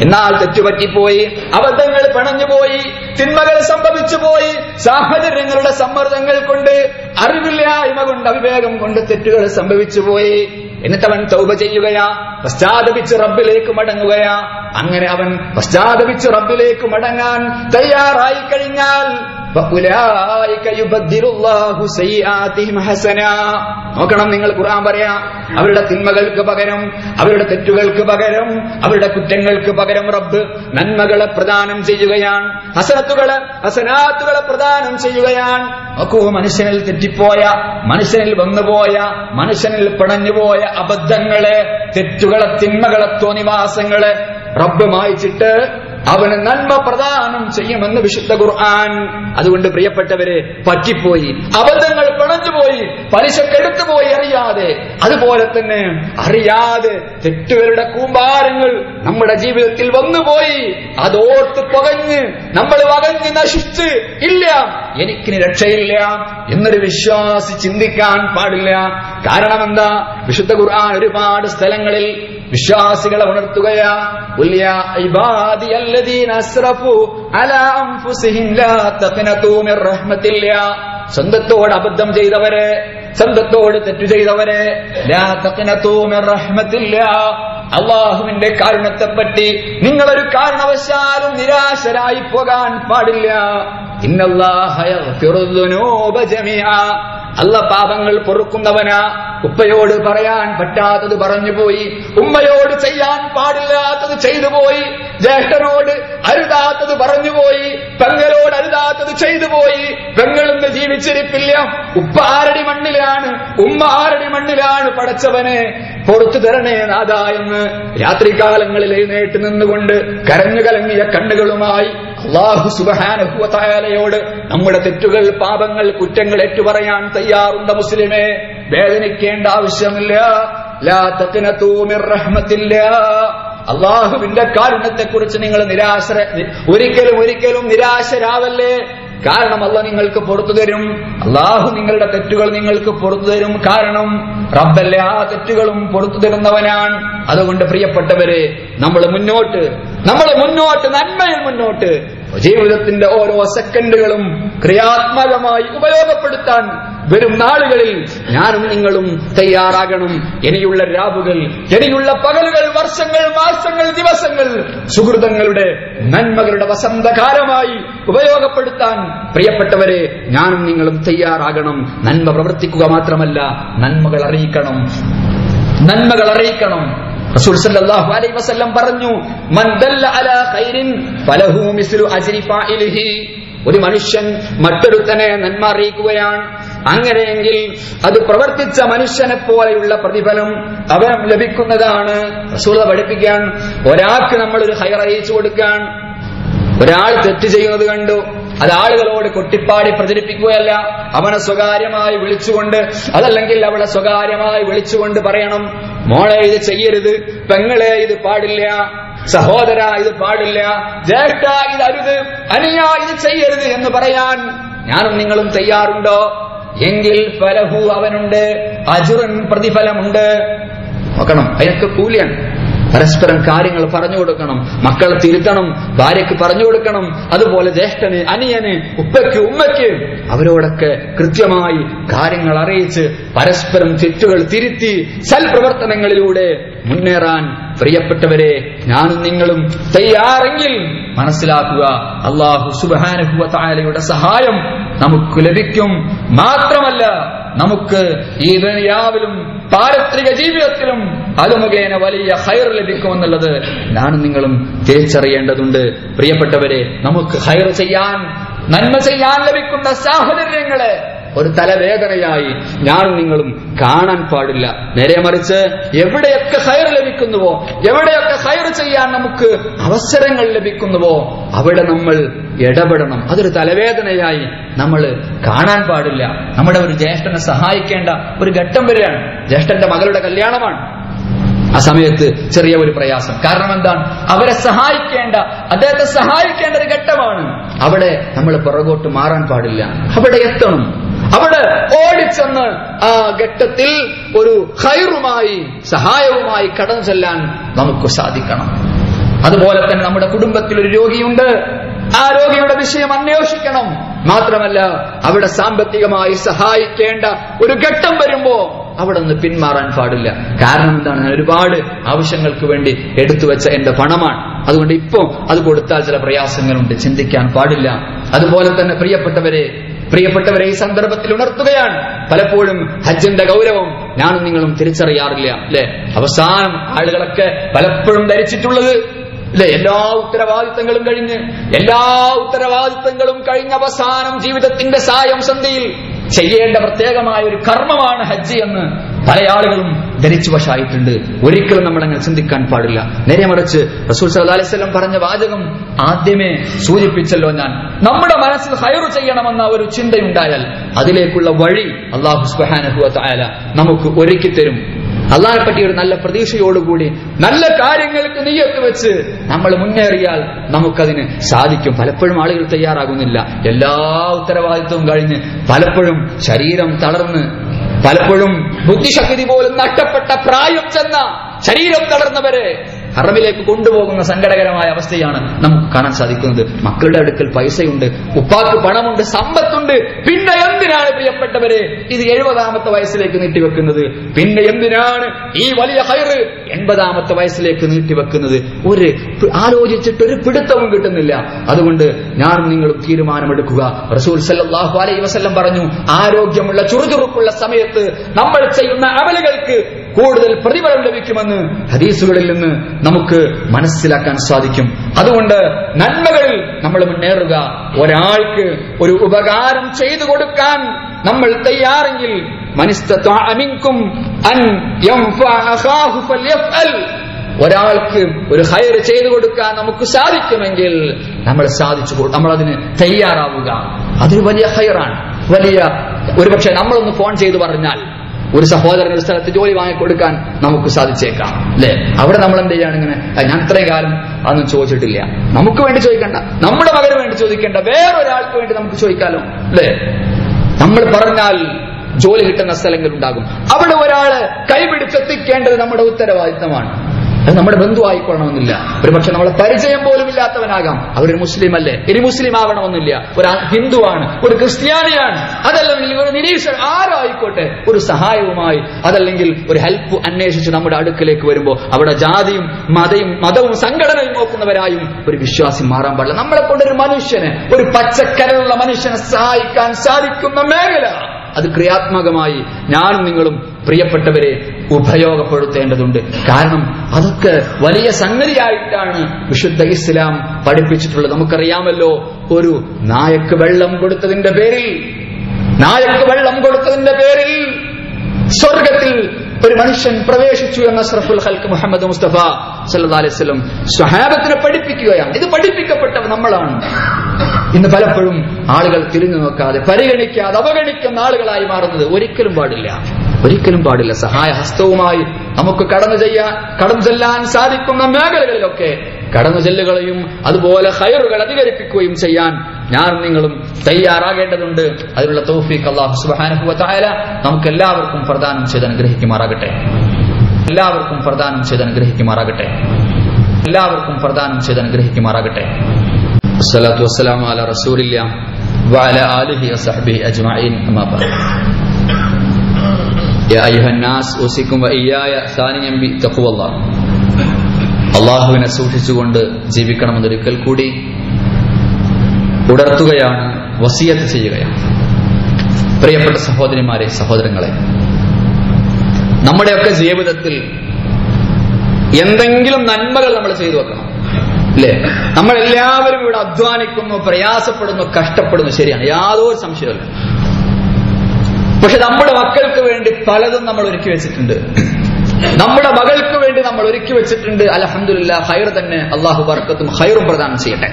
[SPEAKER 1] എന്നാൽ തെറ്റുപറ്റിപ്പോയി അബദ്ധങ്ങൾ പണഞ്ഞുപോയി തിന്മകൾ സംഭവിച്ചു പോയി സാഹചര്യങ്ങളുടെ സമ്മർദ്ദങ്ങൾ കൊണ്ട് അറിവില്ലായ്മ കൊണ്ട് അവിവേകം കൊണ്ട് തെറ്റുകൾ സംഭവിച്ചു പോയി എന്നിട്ട് അവൻ തൗബ ചെയ്യുകയാ പശ്ചാത്തപിച്ച് റബ്ബിലേക്ക് മടങ്ങുകയാ. അങ്ങനെ അവൻ പശ്ചാത്തപിച്ച് റബ്ബിലേക്ക് മടങ്ങാൻ തയ്യാറായി കഴിഞ്ഞാൽ നോക്കണം നിങ്ങൾ ഖുർആൻ പറയാ. അവരുടെ തിന്മകൾക്ക് പകരം അവരുടെ തെറ്റുകൾക്ക് പകരം അവരുടെ കുറ്റങ്ങൾക്ക് പകരം റബ്ബ് നന്മകളെ പ്രദാനം ചെയ്യുകയാണ്. ഹസനത്തുകളെ ഹസനാത്തുകളെ പ്രദാനം ചെയ്യുകയാണ്. നോക്കൂ മനുഷ്യനിൽ തെറ്റിപ്പോയ മനുഷ്യനിൽ വന്നുപോയ മനുഷ്യനിൽ പിണഞ്ഞുപോയ അബദ്ധങ്ങളെ തെറ്റുകളെ തിന്മകളെ തോന്നിവാസങ്ങളെ റബ്ബ് മായിച്ചിട്ട് അവന് നന്മ പ്രദാനം ചെയ്യുമെന്ന് വിശുദ്ധ ഖുർആൻ. അതുകൊണ്ട് പ്രിയപ്പെട്ടവരെ പറ്റിപ്പോയി. അബദ്ധങ്ങൾ പിണഞ്ഞുപോയി. പലിശ കെടുത്തുപോയി അറിയാതെ. അതുപോലെ തന്നെ അറിയാതെ തെറ്റുകളുടെ കൂമ്പാരങ്ങൾ നമ്മുടെ ജീവിതത്തിൽ വന്നുപോയി. അതോർത്ത് പകഞ്ഞ് നമ്മൾ വകഞ്ഞ് നശിച്ച്. ഇല്ല എനിക്കിന് രക്ഷയില്ല എന്നൊരു വിശ്വാസി ചിന്തിക്കാൻ പാടില്ല. കാരണം എന്താ വിശുദ്ധ ഖുർആൻ ഒരുപാട് സ്ഥലങ്ങളിൽ വിശ്വാസികളെ ഉണർത്തുകയാ. സ്വന്തത്തോട് അബദ്ധം ചെയ്തവരെ സ്വന്തത്തോട് തെറ്റു ചെയ്തവരെ അള്ളാഹുവിന്റെ കാരുണ്യത്തെപ്പറ്റി നിങ്ങളൊരു കാരണവശാലും നിരാശരായി പോകാൻ പാടില്ല. അല്ല പാപങ്ങൾ പൊറുക്കുന്നവനാ. ഉപ്പയോട് പറയാൻ പറ്റാത്തത് പറഞ്ഞുപോയി. ഉമ്മയോട് ചെയ്യാൻ പാടില്ലാത്തത് ചെയ്തു പോയി ജ്യേഷ്ഠനോട് അരുതാത്തത് പറഞ്ഞുപോയി. പെങ്ങളോട് അരുതാത്തത് ചെയ്തു പോയി പെങ്ങളിന്ന് ജീവിച്ചിരിപ്പില്ല? ഉപ്പ ആരടി മണ്ണിലാണ്? ഉമ്മ ആരടി മണ്ണിലാണ് പടച്ചവനെ? പുറത്തു തരണേ നാഥ എന്ന് രാത്രികാലങ്ങളിൽ എഴുന്നേറ്റ് നിന്നുകൊണ്ട് കരഞ്ഞു കലങ്ങിയ കണ്ണുകളുമായി അള്ളാഹു സുബഹാനഹുവലയോട് നമ്മുടെ തെറ്റുകൾ പാപങ്ങൾ കുറ്റങ്ങൾ ഏറ്റുപറയാൻ തയ്യാറുണ്ട് മുസ്ലിമേ. വേദനിക്കേണ്ട ആവശ്യമില്ല. അള്ളാഹുവിന്റെ കാരുണ്യത്തെക്കുറിച്ച് നിങ്ങൾ നിരാശ ഒരിക്കലും ഒരിക്കലും നിരാശരാവല്ലേ? കാരണം അല്ല നിങ്ങൾക്ക് പുറത്തു തരും. അള്ളാഹു നിങ്ങളുടെ തെറ്റുകൾ നിങ്ങൾക്ക് പുറത്തു തരും. കാരണം റബ്ബല്ലേ ആ തെറ്റുകളും പുറത്തു തരുന്നവനാണ്. അതുകൊണ്ട് പ്രിയപ്പെട്ടവരെ നമ്മൾ മുന്നോട്ട് നമ്മൾ മുന്നോട്ട് നന്മയിൽ മുന്നോട്ട് ജീവിതത്തിന്റെ ഓരോ സെക്കൻഡുകളും ക്രിയാത്മകമായി ഉപയോഗപ്പെടുത്താൻ വരും നാളുകളിൽ ഞാനും നിങ്ങളും തയ്യാറാകണം. ഇനിയുള്ള രാവുകൾ ഇനിയുള്ള പകലുകൾ വർഷങ്ങൾ മാസങ്ങൾ ദിവസങ്ങൾ സുഹൃതങ്ങളുടെ നന്മകളുടെ വസന്തകാലമായി ഉപയോഗപ്പെടുത്താൻ. പ്രിയപ്പെട്ടവരെ ഞാനും നിങ്ങളും തയ്യാറാകണം. നന്മ പ്രവർത്തിക്കുക മാത്രമല്ല നന്മകൾ അറിയിക്കണം. നന്മകൾ അറിയിക്കണം. റസൂൽ സല്ലല്ലാഹു അലൈഹി വസല്ലം പറഞ്ഞു മൻ ദല്ല അലാ ഖൈരിൻ ഫലഹു മിസ്ലു അജ്രി ഒരു മനുഷ്യൻ മറ്റൊരുത്തനെ നന്മ അറിയിക്കുകയാണ് അങ്ങനെയെങ്കിൽ അത് പ്രവർത്തിച്ച മനുഷ്യനെ പോലെയുള്ള പ്രതിഫലം അവൻ ലഭിക്കുന്നതാണ്. റസൂൽ പഠിപ്പിക്കാൻ ഒരാൾക്ക് നമ്മൾ ഒരു ഹയർ അറിയിച്ചു കൊടുക്കാൻ. ഒരാൾ തെറ്റ് ചെയ്യുന്നത് കണ്ടു. അത് ആളുകളോട് കൊട്ടിപ്പാടി പ്രചരിപ്പിക്കുകയല്ല. അവനെ സ്വകാര്യമായി വിളിച്ചുകൊണ്ട് അതല്ലെങ്കിൽ അവളെ സ്വകാര്യമായി വിളിച്ചുകൊണ്ട് പറയണം. മോളെ ഇത് ചെയ്യരുത് പെങ്ങളെ ഇത് പാടില്ല സഹോദര ഇത് പാടില്ല ജ്യേഷ്ഠ ഇത് അരുത് അനിയ ഇത് ചെയ്യരുത് എന്ന് പറയാൻ ഞാനും നിങ്ങളും തയ്യാറുണ്ടോ? എങ്കിൽ ഫലഹു അവനുണ്ട് അജുറൻ പ്രതിഫലമുണ്ട്. നോക്കണം അയാൾക്ക് കൂലിയാണ്. പരസ്പരം കാര്യങ്ങൾ പറഞ്ഞു കൊടുക്കണം. മക്കളെ തിരുത്തണം ഭാര്യയ്ക്ക് പറഞ്ഞു കൊടുക്കണം. അതുപോലെ ജ്യേഷ്ഠന് അനിയന് ഉപ്പയ്ക്ക് ഉമ്മയ്ക്ക് അവരോടൊക്കെ കൃത്യമായി കാര്യങ്ങൾ അറിയിച്ച് പരസ്പരം തെറ്റുകൾ തിരുത്തി സൽപ്രവർത്തനങ്ങളിലൂടെ മുന്നേറാൻ പ്രിയപ്പെട്ടവരെ ഞാനും നിങ്ങളും തയ്യാറെങ്കിൽ മനസ്സിലാക്കുക അള്ളാഹു സുബാനുഭവത്തായാലയുടെ സഹായം നമുക്ക് ലഭിക്കും. മാത്രമല്ല നമുക്ക് ഈ ദുനിയാവിലും പാരത്രിക ജീവിതത്തിലും അത് മുഖേന വലിയ ഹൈർ ലഭിക്കുമെന്നുള്ളത് ഞാനും നിങ്ങളും തിരിച്ചറിയേണ്ടതുണ്ട്. പ്രിയപ്പെട്ടവരെ നമുക്ക് ഹൈർ ചെയ്യാൻ നന്മ ചെയ്യാൻ ലഭിക്കുന്ന സാഹചര്യങ്ങളെ ഒരു തലവേദനയായി ഞാനും നിങ്ങളും കാണാൻ പാടില്ല. നേരെ മറിച്ച് എവിടെയൊക്കെ ഹയർ ലഭിക്കുന്നുവോ എവിടെയൊക്കെ ഹയർ ചെയ്യാൻ നമുക്ക് അവസരങ്ങൾ ലഭിക്കുന്നുവോ അവിടെ നമ്മൾ ഇടപെടണം. അതൊരു തലവേദനയായി നമ്മൾ കാണാൻ പാടില്ല. നമ്മുടെ ഒരു ജ്യേഷ്ഠനെ സഹായിക്കേണ്ട ഒരു ഘട്ടം വരെയാണ്. ജ്യേഷ്ഠന്റെ മകളുടെ കല്യാണമാണ്. ആ സമയത്ത് ചെറിയ ഒരു പ്രയാസം. കാരണം എന്താണ്? അവരെ സഹായിക്കേണ്ട അദ്ദേഹത്തെ സഹായിക്കേണ്ട ഒരു ഘട്ടമാണ്. അവിടെ നമ്മൾ പുറകോട്ട് മാറാൻ പാടില്ല. അവിടെ എത്തണം. അവിടെ ഓടിച്ചെന്ന് ആ ഘട്ടത്തിൽ ഒരു ഹൈറുമായി സഹായവുമായി കടന്നു ചെല്ലാൻ നമുക്ക് സാധിക്കണം. അതുപോലെ തന്നെ നമ്മുടെ കുടുംബത്തിൽ ഒരു രോഗിയുണ്ട്. ആ രോഗിയുടെ വിഷയം അന്വേഷിക്കണം. മാത്രമല്ല അവിടെ സാമ്പത്തികമായി സഹായിക്കേണ്ട ഒരു ഘട്ടം വരുമ്പോ അവിടെ നിന്ന് പിന്മാറാൻ പാടില്ല. കാരണം എന്താണ്? ഞാൻ ഒരുപാട് ആവശ്യങ്ങൾക്ക് വേണ്ടി എടുത്തു വെച്ച എന്റെ പണമാണ്. അതുകൊണ്ട് ഇപ്പോ അത് കൊടുത്താൽ ചില പ്രയാസങ്ങളുണ്ട്. ചിന്തിക്കാൻ പാടില്ല. അതുപോലെ തന്നെ പ്രിയപ്പെട്ടവരെ പ്രിയപ്പെട്ടവരെ ഈ സന്ദർഭത്തിൽ ഉണർത്തുകയാണ്. പലപ്പോഴും ഹജ്ജിന്റെ ഗൗരവം ഞാനും നിങ്ങളും തിരിച്ചറിയാറില്ല. അല്ലെ? അവസാനം ആളുകളൊക്കെ പലപ്പോഴും ധരിച്ചിട്ടുള്ളത് അല്ലെ എല്ലാ ഉത്തരവാദിത്തങ്ങളും കഴിഞ്ഞ് എല്ലാ ഉത്തരവാദിത്തങ്ങളും കഴിഞ്ഞ അവസാനം ജീവിതത്തിന്റെ സായം സന്ധിയിൽ ചെയ്യേണ്ട പ്രത്യേകമായ ഒരു കർമ്മമാണ് ഹജ്ജ് എന്ന് പല ആളുകളും ധരിച്ചു വശായിട്ടുണ്ട്. ഒരിക്കലും നമ്മൾ അങ്ങനെ ചിന്തിക്കാൻ പാടില്ല. നേരെ മറിച്ച് റസൂൽ അലൈഹി പറഞ്ഞ വാചകം ആദ്യമേ സൂചിപ്പിച്ചല്ലോ ഞാൻ. നമ്മുടെ മനസ്സിൽ ഹയറു ചെയ്യണമെന്ന ഒരു ചിന്തയുണ്ടായാൽ അതിലേക്കുള്ള വഴി അള്ളാഹു നമുക്ക് ഒരുക്കി തരും അള്ളാഹിനെ പറ്റി ഒരു നല്ല പ്രതീക്ഷയോടുകൂടി നല്ല കാര്യങ്ങൾക്ക് നെയ്യൊക്കെ വെച്ച് നമ്മൾ മുന്നേറിയാൽ നമുക്കതിന് സാധിക്കും. പലപ്പോഴും ആളുകൾ തയ്യാറാകുന്നില്ല. എല്ലാ ഉത്തരവാദിത്വവും കഴിഞ്ഞ് പലപ്പോഴും ശരീരം തളർന്ന് പലപ്പോഴും ബുദ്ധിശക്തി പോലും നഷ്ടപ്പെട്ട പ്രായം ചെന്ന ശരീരം തളർന്നവരെ ഹറമിലേക്ക് കൊണ്ടുപോകുന്ന സങ്കടകരമായ അവസ്ഥയാണ് നമുക്ക് കാണാൻ സാധിക്കുന്നത്. മക്കളുടെ അടുക്കൽ പൈസയുണ്ട് ഉപ്പാക്ക് പണമുണ്ട് സമ്പത്തുണ്ട്. പിന്നെ എന്തിനാണ് പ്രിയപ്പെട്ടവരെ ഇത് എഴുപതാമത്തെ വയസ്സിലേക്ക് നീട്ടിവെക്കുന്നത്? പിന്നെ എന്തിനാണ് ഈ വലിയ ഹൈറ് എൺപതാമത്തെ വയസ്സിലേക്ക് നീട്ടിവെക്കുന്നത്? ഒരു ആലോചിച്ചിട്ട് ഒരു പിടുത്തവും കിട്ടുന്നില്ല. അതുകൊണ്ട് ഞാൻ നിങ്ങളും തീരുമാനമെടുക്കുക. റസൂൽ സല്ലാഹു അലൈ വസല്ലം പറഞ്ഞു ആരോഗ്യമുള്ള ചുറുചുറുക്കുള്ള സമയത്ത് നമ്മൾ ചെയ്യുന്ന അവലുകൾക്ക് കൂടുതൽ പ്രതിഫലം ലഭിക്കുമെന്ന് ഹദീസുകളിൽ നിന്ന് നമുക്ക് മനസ്സിലാക്കാൻ സാധിക്കും. അതുകൊണ്ട് നന്മകളിൽ നമ്മൾ മുന്നേറുക. ഒരാൾക്ക് ഒരു ഉപകാരം ചെയ്തു കൊടുക്കാൻ നമ്മൾ തയ്യാറെങ്കിൽ മനിസ്തത്വ ഒരാൾക്ക് ഒരു ഹയർ ചെയ്തു കൊടുക്കാൻ നമുക്ക് സാധിക്കുമെങ്കിൽ നമ്മൾ സാധിച്ചു നമ്മൾ അതിന് തയ്യാറാവുക. അതൊരു വലിയ ഹയറാണ് വലിയ ഒരുപക്ഷെ നമ്മളൊന്ന് ഫോൺ ചെയ്തു പറഞ്ഞാൽ ഒരു സഹോദരൻ ഒരു സ്ഥലത്ത് ജോലി വാങ്ങിക്കൊടുക്കാൻ നമുക്ക് സാധിച്ചേക്കാം അല്ലെ? അവിടെ നമ്മൾ എന്ത് ചെയ്യാണ് ഇങ്ങനെ? ഞാൻ ഇത്രയും കാലം അതൊന്നും ചോദിച്ചിട്ടില്ല. നമുക്ക് വേണ്ടി ചോദിക്കണ്ട. നമ്മുടെ മകന് വേണ്ടി ചോദിക്കേണ്ട. വേറൊരാൾക്ക് വേണ്ടി നമുക്ക് ചോദിക്കാലോ അല്ലെ? നമ്മൾ പറഞ്ഞാൽ ജോലി കിട്ടുന്ന സ്ഥലങ്ങൾ ഉണ്ടാകും അവിടെ ഒരാൾ കൈപിടിച്ചെത്തിക്കേണ്ടത് നമ്മുടെ ഉത്തരവാദിത്തമാണ്. അത് നമ്മുടെ ബന്ധു ആയിക്കൊള്ളണമെന്നില്ല ഒരു പക്ഷെ നമ്മളെ പരിചയം പോലും ഇല്ലാത്തവനാകാം അവരൊരു മുസ്ലിം അല്ലേ ഇനി മുസ്ലിം ആവണമെന്നില്ല ഒരു ഹിന്ദുവാണ് ഒരു ക്രിസ്ത്യാനിയാണ്. അതല്ലെങ്കിൽ ഒരു നിരീക്ഷൻ ആരോ ആയിക്കോട്ടെ ഒരു സഹായവുമായി അതല്ലെങ്കിൽ ഒരു ഹെൽപ്പ് അന്വേഷിച്ച് നമ്മുടെ അടുക്കിലേക്ക് വരുമ്പോൾ അവിടെ ജാതിയും മതയും മതവും സംഘടനയും നോക്കുന്നവരായും ഒരു വിശ്വാസി മാറാൻ പാടില്ല. നമ്മളെ കൊണ്ടൊരു മനുഷ്യനെ ഒരു പച്ചക്കരയുള്ള മനുഷ്യനെ സഹായിക്കാൻ സാധിക്കുന്ന മേഖല. അത് ക്രിയാത്മകമായി ഞാനും നിങ്ങളും പ്രിയപ്പെട്ടവരെ ഉപയോഗപ്പെടുത്തേണ്ടതുണ്ട്. കാരണം അതൊക്കെ വലിയ സംഗതിയായിട്ടാണ് വിശുദ്ധ ഇസ്ലാം പഠിപ്പിച്ചിട്ടുള്ളത്. നമുക്കറിയാമല്ലോ ഒരു നായക്ക് വെള്ളം കൊടുത്തതിന്റെ പേരിൽ നായക്ക് വെള്ളം കൊടുത്തതിന്റെ പേരിൽ സ്വർഗത്തിൽ ഒരു മനുഷ്യൻ പ്രവേശിച്ചു എന്ന അഷ്റഫുൽ ഹൽക്ക് മുഹമ്മദ് മുസ്തഫ വസല്ലം സ്വഹാബത്തിനെ പഠിപ്പിക്കുകയാണ്. ഇത് പഠിപ്പിക്കപ്പെട്ടവ നമ്മളാണ്. ഇന്ന് പലപ്പോഴും ആളുകൾ തിരിഞ്ഞു നോക്കാതെ പരിഗണിക്കാതെ അവഗണിക്കുന്ന ആളുകളായി മാറുന്നത് ഒരിക്കലും പാടില്ല. ഒരിക്കലും പാടില്ല. സഹായ ഹസ്തവുമായി നമുക്ക് കടന്നു ചെയ്യാൻ കടന്നു ചെല്ലാൻ സാധിക്കുന്ന മേഖലകളിലൊക്കെ കടന്നു ചെല്ലുകയും അതുപോലെ ഹയറുകൾ അധികരിപ്പിക്കുകയും ചെയ്യാൻ ഞാൻ നിങ്ങളും തയ്യാറാകേണ്ടതുണ്ട് അതിനുള്ള തൗഫീഖ് അള്ളാഹു സുബ്ഹാനഹു വ തആല നമുക്ക് എല്ലാവർക്കും പ്രദാനം ചെയ്ത് അനുഗ്രഹിക്കുമാറാകട്ടെ എല്ലാവർക്കും പ്രദാനം ചെയ്ത് അനുഗ്രഹിക്കുമാറാകട്ടെ എല്ലാവർക്കും പ്രദാനം ചെയ്ത് അനുഗ്രഹിക്കുമാറാകട്ടെ الصلاة والسلام على رسول الله وعلى آله وصحبه أجمعين أما بعد يا أيها الناس أوصيكم وإياي ثانيا بتقوى الله അള്ളാഹുവിനെ സൂക്ഷിച്ചുകൊണ്ട് ജീവിക്കണമെന്നൊരിക്കൽ കൂടി ഉണർത്തുകയാണ് വസിയത്ത് ചെയ്യുകയാണ്. പ്രിയപ്പെട്ട സഹോദരിമാരെ സഹോദരങ്ങളെ നമ്മുടെയൊക്കെ ജീവിതത്തിൽ എന്തെങ്കിലും നന്മകൾ നമ്മൾ ചെയ്തു വെക്കണം. അല്ലേ? നമ്മൾ എല്ലാവരും ഇവിടെ അധ്വാനിക്കുന്നു പ്രയാസപ്പെടുന്നു കഷ്ടപ്പെടുന്നു. ശരിയാണ്. യാതൊരു സംശയമില്ല പക്ഷെ നമ്മുടെ മക്കൾക്ക് വേണ്ടി പലതും നമ്മൾ ഒരുക്കി വെച്ചിട്ടുണ്ട്. നമ്മുടെ മകൾക്ക് വേണ്ടി നമ്മൾ ഒരുക്കി വെച്ചിട്ടുണ്ട്. അലഹമില്ല ഹൈർ തന്നെ അള്ളാഹു ബർക്കത്തും ഹൈറും പ്രദാനം ചെയ്യട്ടെ.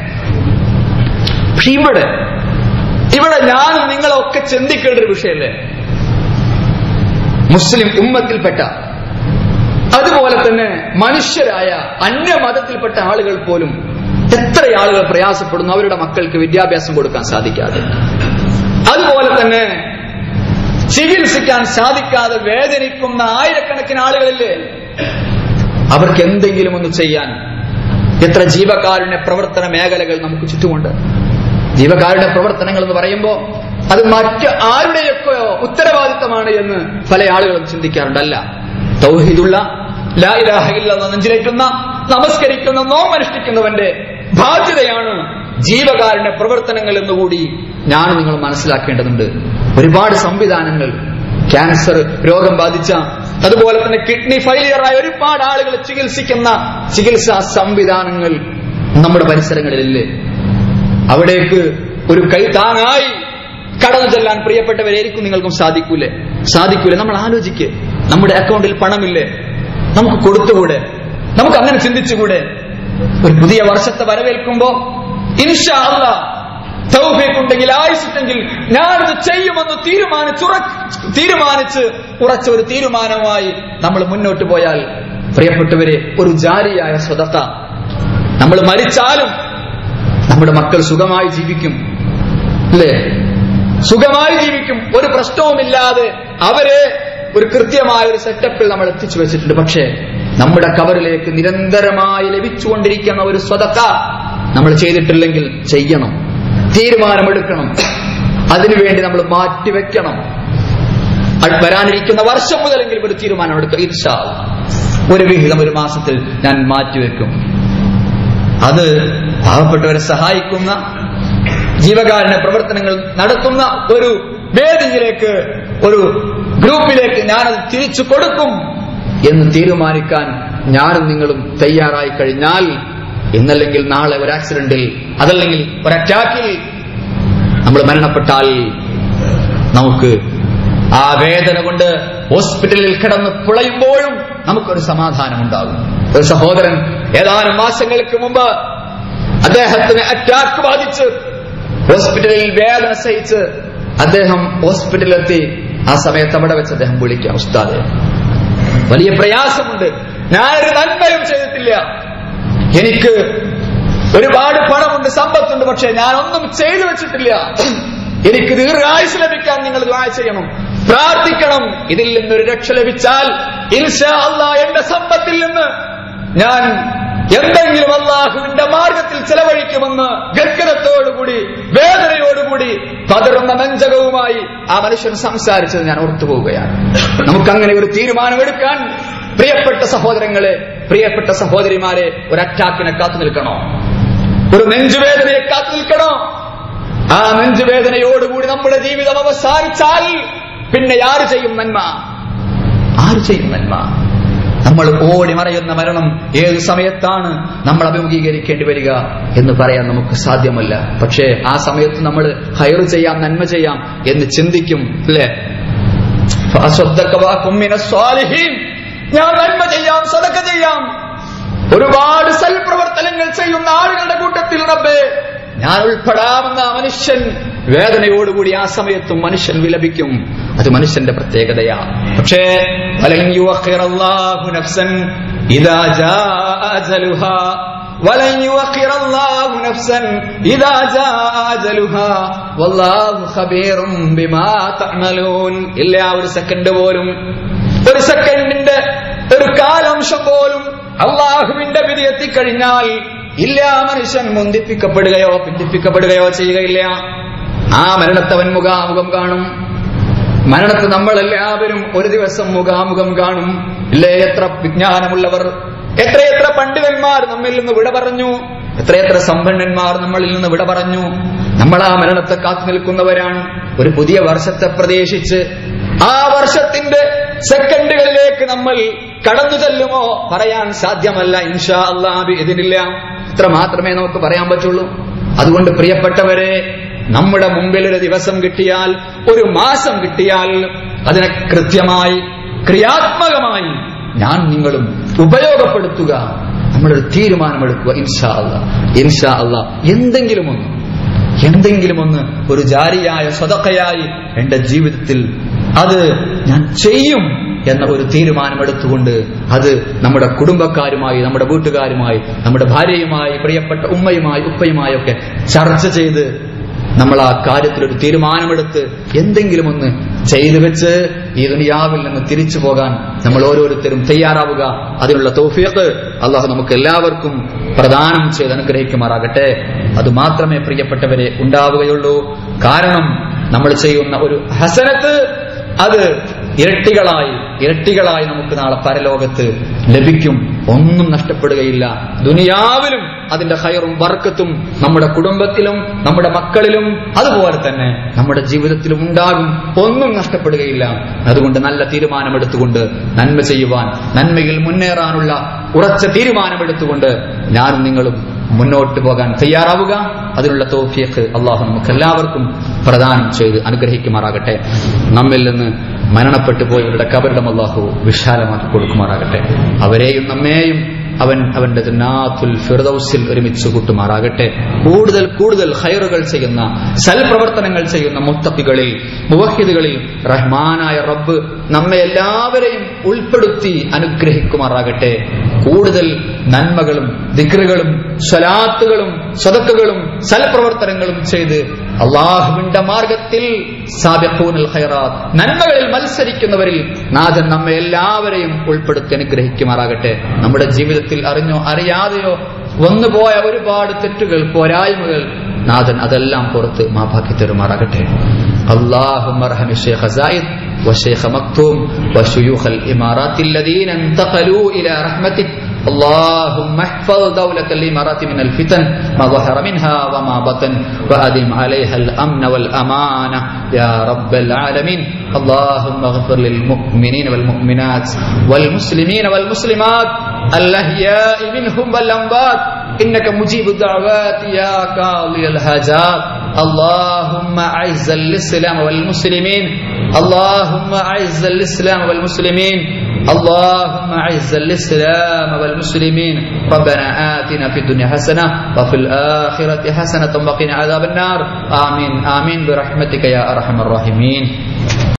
[SPEAKER 1] പക്ഷെ ഇവിടെ ഇവിടെ ഞാൻ നിങ്ങളൊക്കെ ചിന്തിക്കേണ്ട ഒരു വിഷയമല്ലേ? മുസ്ലിം ഉമ്മത്തിൽപ്പെട്ട അതുപോലെ തന്നെ മനുഷ്യരായ അന്യമതത്തിൽപ്പെട്ട ആളുകൾ പോലും എത്ര ആളുകൾ പ്രയാസപ്പെടുന്നു അവരുടെ മക്കൾക്ക് വിദ്യാഭ്യാസം കൊടുക്കാൻ സാധിക്കാതെ. അതുപോലെ തന്നെ ചികിത്സിക്കാൻ സാധിക്കാതെ വേദനിക്കുന്ന ആയിരക്കണക്കിന് ആളുകളില്ലേ? അവർക്ക് എന്തെങ്കിലും ഒന്ന് ചെയ്യാൻ എത്ര ജീവകാരുണ്യ പ്രവർത്തന മേഖലകൾ നമുക്ക് ചുറ്റുമുണ്ട്. ജീവകാരുണ്യ പ്രവർത്തനങ്ങൾ എന്ന് പറയുമ്പോൾ അത് മറ്റ് ആരുടെയൊക്കെയോ ഉത്തരവാദിത്തമാണ് എന്ന് പല ആളുകളും ചിന്തിക്കാറുണ്ടല്ല. തൗഹീദുള്ള ലാ ഇലാഹ ഇല്ലെന്ന് നെഞ്ചിലേറ്റുന്ന നമസ്കരിക്കുന്ന നോമനുഷ്ഠിക്കുന്നവന്റെ ബാധ്യതയാണ് ജീവകാരുടെ പ്രവർത്തനങ്ങൾ എന്നുകൂടി ഞാൻ നിങ്ങൾ മനസ്സിലാക്കേണ്ടതുണ്ട്. ഒരുപാട് സംവിധാനങ്ങൾ ക്യാൻസർ രോഗം ബാധിച്ച അതുപോലെ തന്നെ കിഡ്നി ഫെയിലിയറായ ഒരുപാട് ആളുകൾ ചികിത്സിക്കുന്ന ചികിത്സാ സംവിധാനങ്ങൾ നമ്മുടെ പരിസരങ്ങളിലില്ലേ? അവിടേക്ക് ഒരു കൈ താങ്ങായി കടന്നു ചെല്ലാൻ പ്രിയപ്പെട്ടവരായിരിക്കും നിങ്ങൾക്കും സാധിക്കൂലേ? സാധിക്കൂലേ? നമ്മൾ ആലോചിക്കേ. നമ്മുടെ അക്കൗണ്ടിൽ പണമില്ലേ? നമുക്ക് കൊടുത്തുകൂടെ? നമുക്ക് അങ്ങനെ ചിന്തിച്ചുകൂടെ? ഒരു പുതിയ വർഷത്തെ വരവേൽക്കുമ്പോ ഇൻഷാ ആയുസുണ്ടെങ്കിൽ തൗഫീഖുണ്ടെങ്കിൽ ആയുസിട്ടെങ്കിൽ ഞാനിത് ചെയ്യുമെന്ന് തീരുമാനിച്ചു തീരുമാനിച്ച് ഉറച്ച ഒരു തീരുമാനമായി നമ്മൾ മുന്നോട്ട് പോയാൽ പ്രിയപ്പെട്ടവരെ ഒരു ജാരിയായ സ്വതത്ത നമ്മൾ മരിച്ചാലും നമ്മുടെ മക്കൾ സുഖമായി ജീവിക്കും. അല്ലേ? സുഖമായി ജീവിക്കും. ഒരു പ്രശ്നവുമില്ലാതെ അവരെ ഒരു കൃത്യമായ ഒരു സെറ്റപ്പിൽ നമ്മൾ എത്തിച്ചു വെച്ചിട്ടുണ്ട്. പക്ഷേ നമ്മുടെ കവറിലേക്ക് നിരന്തരമായി ലഭിച്ചുകൊണ്ടിരിക്കുന്ന ഒരു സ്വതക്ക നമ്മൾ ചെയ്തിട്ടില്ലെങ്കിൽ ചെയ്യണം. തീരുമാനമെടുക്കണം. അതിനുവേണ്ടി നമ്മൾ മാറ്റിവെക്കണം. വരാനിരിക്കുന്ന വർഷം മുതലെങ്കിലും ഒരു തീരുമാനമെടുക്കുക ഇൻഷാ അല്ലാഹ്. ഒരു വിഹിതം ഒരു മാസത്തിൽ ഞാൻ മാറ്റിവെക്കും. അത് പാവപ്പെട്ടവരെ സഹായിക്കുന്ന ജീവകാരുണ്യ പ്രവർത്തനങ്ങൾ നടത്തുന്ന ഒരു വേദിയിലേക്ക് ഒരു ഗ്രൂപ്പിലേക്ക് ഞാനത് തിരിച്ചു കൊടുക്കും എന്ന് തീരുമാനിക്കാൻ ഞാനും നിങ്ങളും തയ്യാറായി കഴിഞ്ഞാൽ ഇന്നല്ലെങ്കിൽ നാളെ ഒരു ആക്സിഡന്റിൽ അതല്ലെങ്കിൽ ഒരു അറ്റാക്കിൽ നമ്മൾ മരണപ്പെട്ടാൽ നമുക്ക് ആ വേദന കൊണ്ട് ഹോസ്പിറ്റലിൽ കിടന്ന് പുളയുമ്പോഴും നമുക്കൊരു സമാധാനം ഉണ്ടാകും ഒരു സഹോദരൻ ഏതാനും മാസങ്ങൾക്ക് മുമ്പ് അദ്ദേഹത്തിന് അറ്റാക്ക് ബാധിച്ച് ഹോസ്പിറ്റലിൽ വേദന സഹിച്ച് അദ്ദേഹം ഹോസ്പിറ്റലിലെത്തി. ആ സമയത്ത് അവിടെ വെച്ച് അദ്ദേഹം വിളിക്കാം ഉസ്താദെ വലിയ പ്രയാസമുണ്ട്. ഞാനൊരു നന്മയും ചെയ്തിട്ടില്ല. എനിക്ക് ഒരുപാട് പണമുണ്ട് സമ്പത്തുണ്ട് പക്ഷെ ഒന്നും ചെയ്തു വെച്ചിട്ടില്ല. എനിക്ക് ദീർഘായുസ് ലഭിക്കാൻ നിങ്ങൾ ദ്വാ ചെയ്യണം. പ്രാർത്ഥിക്കണം. ഇതിൽ നിന്നൊരു രക്ഷ ലഭിച്ചാൽ ഇൻഷാ അല്ലാ എന്റെ സമ്പത്തിൽ നിന്ന് ഞാൻ എന്തെങ്കിലും അള്ളാഹുവിന്റെ മാർഗത്തിൽ ചെലവഴിക്കുമെന്ന് ഗർഗരത്തോടുകൂടി വേദനയോടുകൂടി പതറുന്ന നെഞ്ചകവുമായി ആ മനുഷ്യൻ സംസാരിച്ചത് ഞാൻ ഓർത്തുപോവുകയാണ്. നമുക്കങ്ങനെ ഒരു തീരുമാനമെടുക്കാൻ പ്രിയപ്പെട്ട സഹോദരങ്ങളെ പ്രിയപ്പെട്ട സഹോദരിമാരെ ഒരു അറ്റാക്കിനെ കാത്തു നിൽക്കണോ? ഒരു നെഞ്ചുവേദനയെ കാത്തു നിൽക്കണോ? ആ നെഞ്ചുവേദനയോടുകൂടി നമ്മുടെ ജീവിതം അവസാനിച്ചാൽ പിന്നെ ആര് ചെയ്യും നന്മ? ആര് ചെയ്യും നന്മ? നമ്മൾ ഓടി മറയുന്ന മരണം ഏത് സമയത്താണ് നമ്മൾ അഭിമുഖീകരിക്കേണ്ടി വരിക എന്ന് പറയാൻ നമുക്ക് സാധ്യമല്ല. പക്ഷേ ആ സമയത്ത് നമ്മൾ ഹയർ ചെയ്യാം നന്മ ചെയ്യാം എന്ന് ചിന്തിക്കും അല്ലേ? ഞാൻ നന്മ ചെയ്യാം സ്വതക്ക ചെയ്യാം. ഒരുപാട് സൽപ്രവർത്തനങ്ങൾ ചെയ്യുന്ന ആളുകളുടെ കൂട്ടത്തിൽ റബ്ബേ ഞാൻ ഉൾപ്പെടാമെന്ന മനുഷ്യൻ വേദനയോടുകൂടി ആ സമയത്തും മനുഷ്യൻ വിലപിക്കും. അത് മനുഷ്യന്റെ പ്രത്യേകതയാ. പക്ഷേ ഇല്ല ഒരു സെക്കൻഡ് പോലും. ഒരു സെക്കൻഡിന്റെ ഒരു കാലംശം പോലും അള്ളാഹുവിന്റെ വിധി എത്തിക്കഴിഞ്ഞാൽ ഇല്ല ആ മനുഷ്യൻ മുന്തിപ്പിക്കപ്പെടുകയോ പിന്തിപ്പിക്കപ്പെടുകയോ ചെയ്യുകയില്ല. ആ മരണത്തവൻ മുഖാമുഖം കാണും. മരണത്തെ നമ്മളെല്ലാവരും ഒരു ദിവസം മുഖാമുഖം കാണും. ഇല്ലേ എത്ര വിജ്ഞാനമുള്ളവർ. എത്രയെത്ര പണ്ഡിതന്മാർ നമ്മിൽ നിന്ന് വിട പറഞ്ഞു. എത്രയെത്ര സമ്പന്നന്മാർ നമ്മളിൽ നിന്ന് വിട പറഞ്ഞു. നമ്മൾ ആ മരണത്തെ കാത്തു നിൽക്കുന്നവരാണ്. ഒരു പുതിയ വർഷത്തെ പ്രതീക്ഷിച്ച് ആ വർഷത്തിന്റെ സെക്കൻഡുകളിലേക്ക് നമ്മൾ കടന്നു ചെല്ലുമോ പറയാൻ സാധ്യമല്ല. ഇൻഷാ അള്ളാബി ഇതിനില്ല ഇത്ര മാത്രമേ നമുക്ക് പറയാൻ പറ്റുള്ളൂ. അതുകൊണ്ട് പ്രിയപ്പെട്ടവരെ നമ്മുടെ മുമ്പിൽ ഒരു ദിവസം കിട്ടിയാൽ ഒരു മാസം കിട്ടിയാൽ അതിനെ കൃത്യമായി ക്രിയാത്മകമായി ഞാൻ നിങ്ങളും ഉപയോഗപ്പെടുത്തുക. നമ്മളൊരു തീരുമാനമെടുക്കുക ഇൻഷാ അല്ല ഇൻഷാ അല്ല എന്തെങ്കിലും ഒന്ന് എന്തെങ്കിലും ഒന്ന് ഒരു ജാരിയായ സ്വതക്കയായി എന്റെ ജീവിതത്തിൽ അത് ഞാൻ ചെയ്യും. എന്ന ഒരു തീരുമാനമെടുത്തുകൊണ്ട് അത് നമ്മുടെ കുടുംബക്കാരുമായി നമ്മുടെ വീട്ടുകാരുമായി നമ്മുടെ ഭാര്യയുമായി പ്രിയപ്പെട്ട ഉമ്മയുമായി ഉപ്പയുമായി ഒക്കെ ചർച്ച ചെയ്ത് നമ്മൾ ആ കാര്യത്തിൽ ഒരു തീരുമാനമെടുത്ത് എന്തെങ്കിലും ഒന്ന് ചെയ്തു വെച്ച് ഈ ദുനിയാവിൽ നിന്ന് തിരിച്ചു പോകാൻ നമ്മൾ ഓരോരുത്തരും തയ്യാറാവുക. അതിനുള്ള തോഫിയത്ത് അള്ളാഹു നമുക്ക് എല്ലാവർക്കും പ്രദാനം ചെയ്ത് അനുഗ്രഹിക്കുമാറാകട്ടെ. അത് മാത്രമേ പ്രിയപ്പെട്ടവരെ ഉണ്ടാവുകയുള്ളൂ. കാരണം നമ്മൾ ചെയ്യുന്ന ഒരു ഹസനത്ത് അത് ഇരട്ടികളായി ഇരട്ടികളായി നമുക്ക് നാളെ പരലോകത്ത് ലഭിക്കും. ഒന്നും നഷ്ടപ്പെടുകയില്ല. ദുനിയാവിലും അതിന്റെ ഹയറും വർക്കത്തും നമ്മുടെ കുടുംബത്തിലും നമ്മുടെ മക്കളിലും അതുപോലെ തന്നെ നമ്മുടെ ജീവിതത്തിലും ഉണ്ടാകും. ഒന്നും നഷ്ടപ്പെടുകയില്ല. അതുകൊണ്ട് നല്ല തീരുമാനമെടുത്തുകൊണ്ട് നന്മ ചെയ്യുവാൻ നന്മയിൽ മുന്നേറാനുള്ള ഉറച്ച തീരുമാനമെടുത്തുകൊണ്ട് ഞാനും നിങ്ങളും മുന്നോട്ട് പോകാൻ തയ്യാറാവുക. അതിനുള്ള തോഫിയക്ക് അള്ളാഹു നമുക്ക് എല്ലാവർക്കും പ്രദാനം ചെയ്ത് അനുഗ്രഹിക്കുമാറാകട്ടെ. നമ്മിൽ നിന്ന് മരണപ്പെട്ടു പോയവരുടെ കബറിടം അള്ളാഹു വിശാലമാക്കി കൊടുക്കുമാറാകട്ടെ. അവരെയും നമ്മെയും അവൻ അവന്റെ ജന്നാത്തുൽ ഫിർദൌസിൽ ഒരുമിച്ച് കൂട്ടുമാറാകട്ടെ. കൂടുതൽ കൂടുതൽ ഹൈറുകൾ ചെയ്യുന്ന സൽപ്രവർത്തനങ്ങൾ ചെയ്യുന്ന മുത്തപ്പികളിൽ മുവഹിദുകളിൽ റഹ്മാനായ റബ്ബ് നമ്മെ എല്ലാവരെയും ഉൾപ്പെടുത്തി അനുഗ്രഹിക്കുമാറാകട്ടെ. കൂടുതൽ നന്മകളും ദിക്റുകളും സ്വലാത്തുകളും സ്വതക്കുകളും സൽപ്രവർത്തനങ്ങളും ചെയ്ത് അള്ളാഹുവിന്റെ മാർഗത്തിൽ സാബിഖൂനുൽ ഖൈറാത്ത് നന്മകളിൽ മത്സരിക്കുന്നവരിൽ നാഥൻ നമ്മെ എല്ലാവരെയും ഉൾപ്പെടുത്തി അനുഗ്രഹിക്കുമാറാകട്ടെ നമ്മുടെ ജീവിതത്തിൽ അറിഞ്ഞോ അറിയാതെയോ വന്നുപോയ ഒരുപാട് തെറ്റുകൾ പോരായ്മകൾ നാഥൻ അതെല്ലാം പുറത്ത് മാപ്പാക്കി തരുമാറാകട്ടെ അള്ളാഹു والشيخ مكتوم وشيوخ الإمارات الذين انتقلوا إلى رحمتك اللهم احفظ دولة الإمارات من الفتن ما ظهر منها وما بطن وأدم عليها الأمن والأمانة. يا رب العالمين اللهم اغفر للمؤمنين والمؤمنات والمسلمين والمسلمات الأحياء منهم والأموات. إنك مجيب الدعوات يا قاضي الحاجات اللهم أعز الإسلام والمسلمين. اللهم أعز الإسلام والمسلمين. اللهم أعز الإسلام والمسلمين. ربنا آتنا في الدنيا حسنة وفي الآخرة حسنة وقنا عذاب النار. آمين آمين. برحمتك يا أرحم الراحمين.